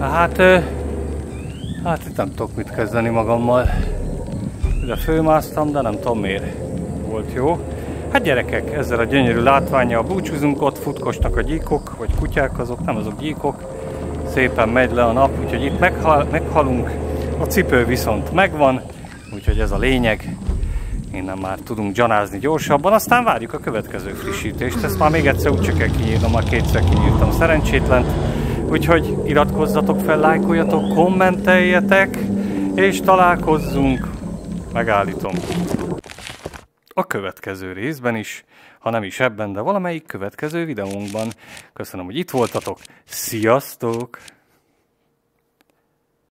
Hát, hát itt nem tudok mit kezdeni magammal. Ide fölmásztam, de nem tudom miért. Volt jó. Hát gyerekek, ezzel a gyönyörű látványjal búcsúzunk, ott futkosnak a gyíkok, vagy kutyák, azok nem azok gyíkok. Szépen megy le a nap, úgyhogy itt meghal, meghalunk. A cipő viszont megvan, úgyhogy ez a lényeg. Innen már tudunk gyanázni gyorsabban, aztán várjuk a következő frissítést. Ezt már még egyszer úgy csak kell kinyírnom, már kétszer kinyírtam szerencsétlen. Úgyhogy iratkozzatok fel, lájkoljatok, kommenteljetek, és találkozzunk, megállítom, a következő részben is, ha nem is ebben, de valamelyik következő videónkban. Köszönöm, hogy itt voltatok. Sziasztok!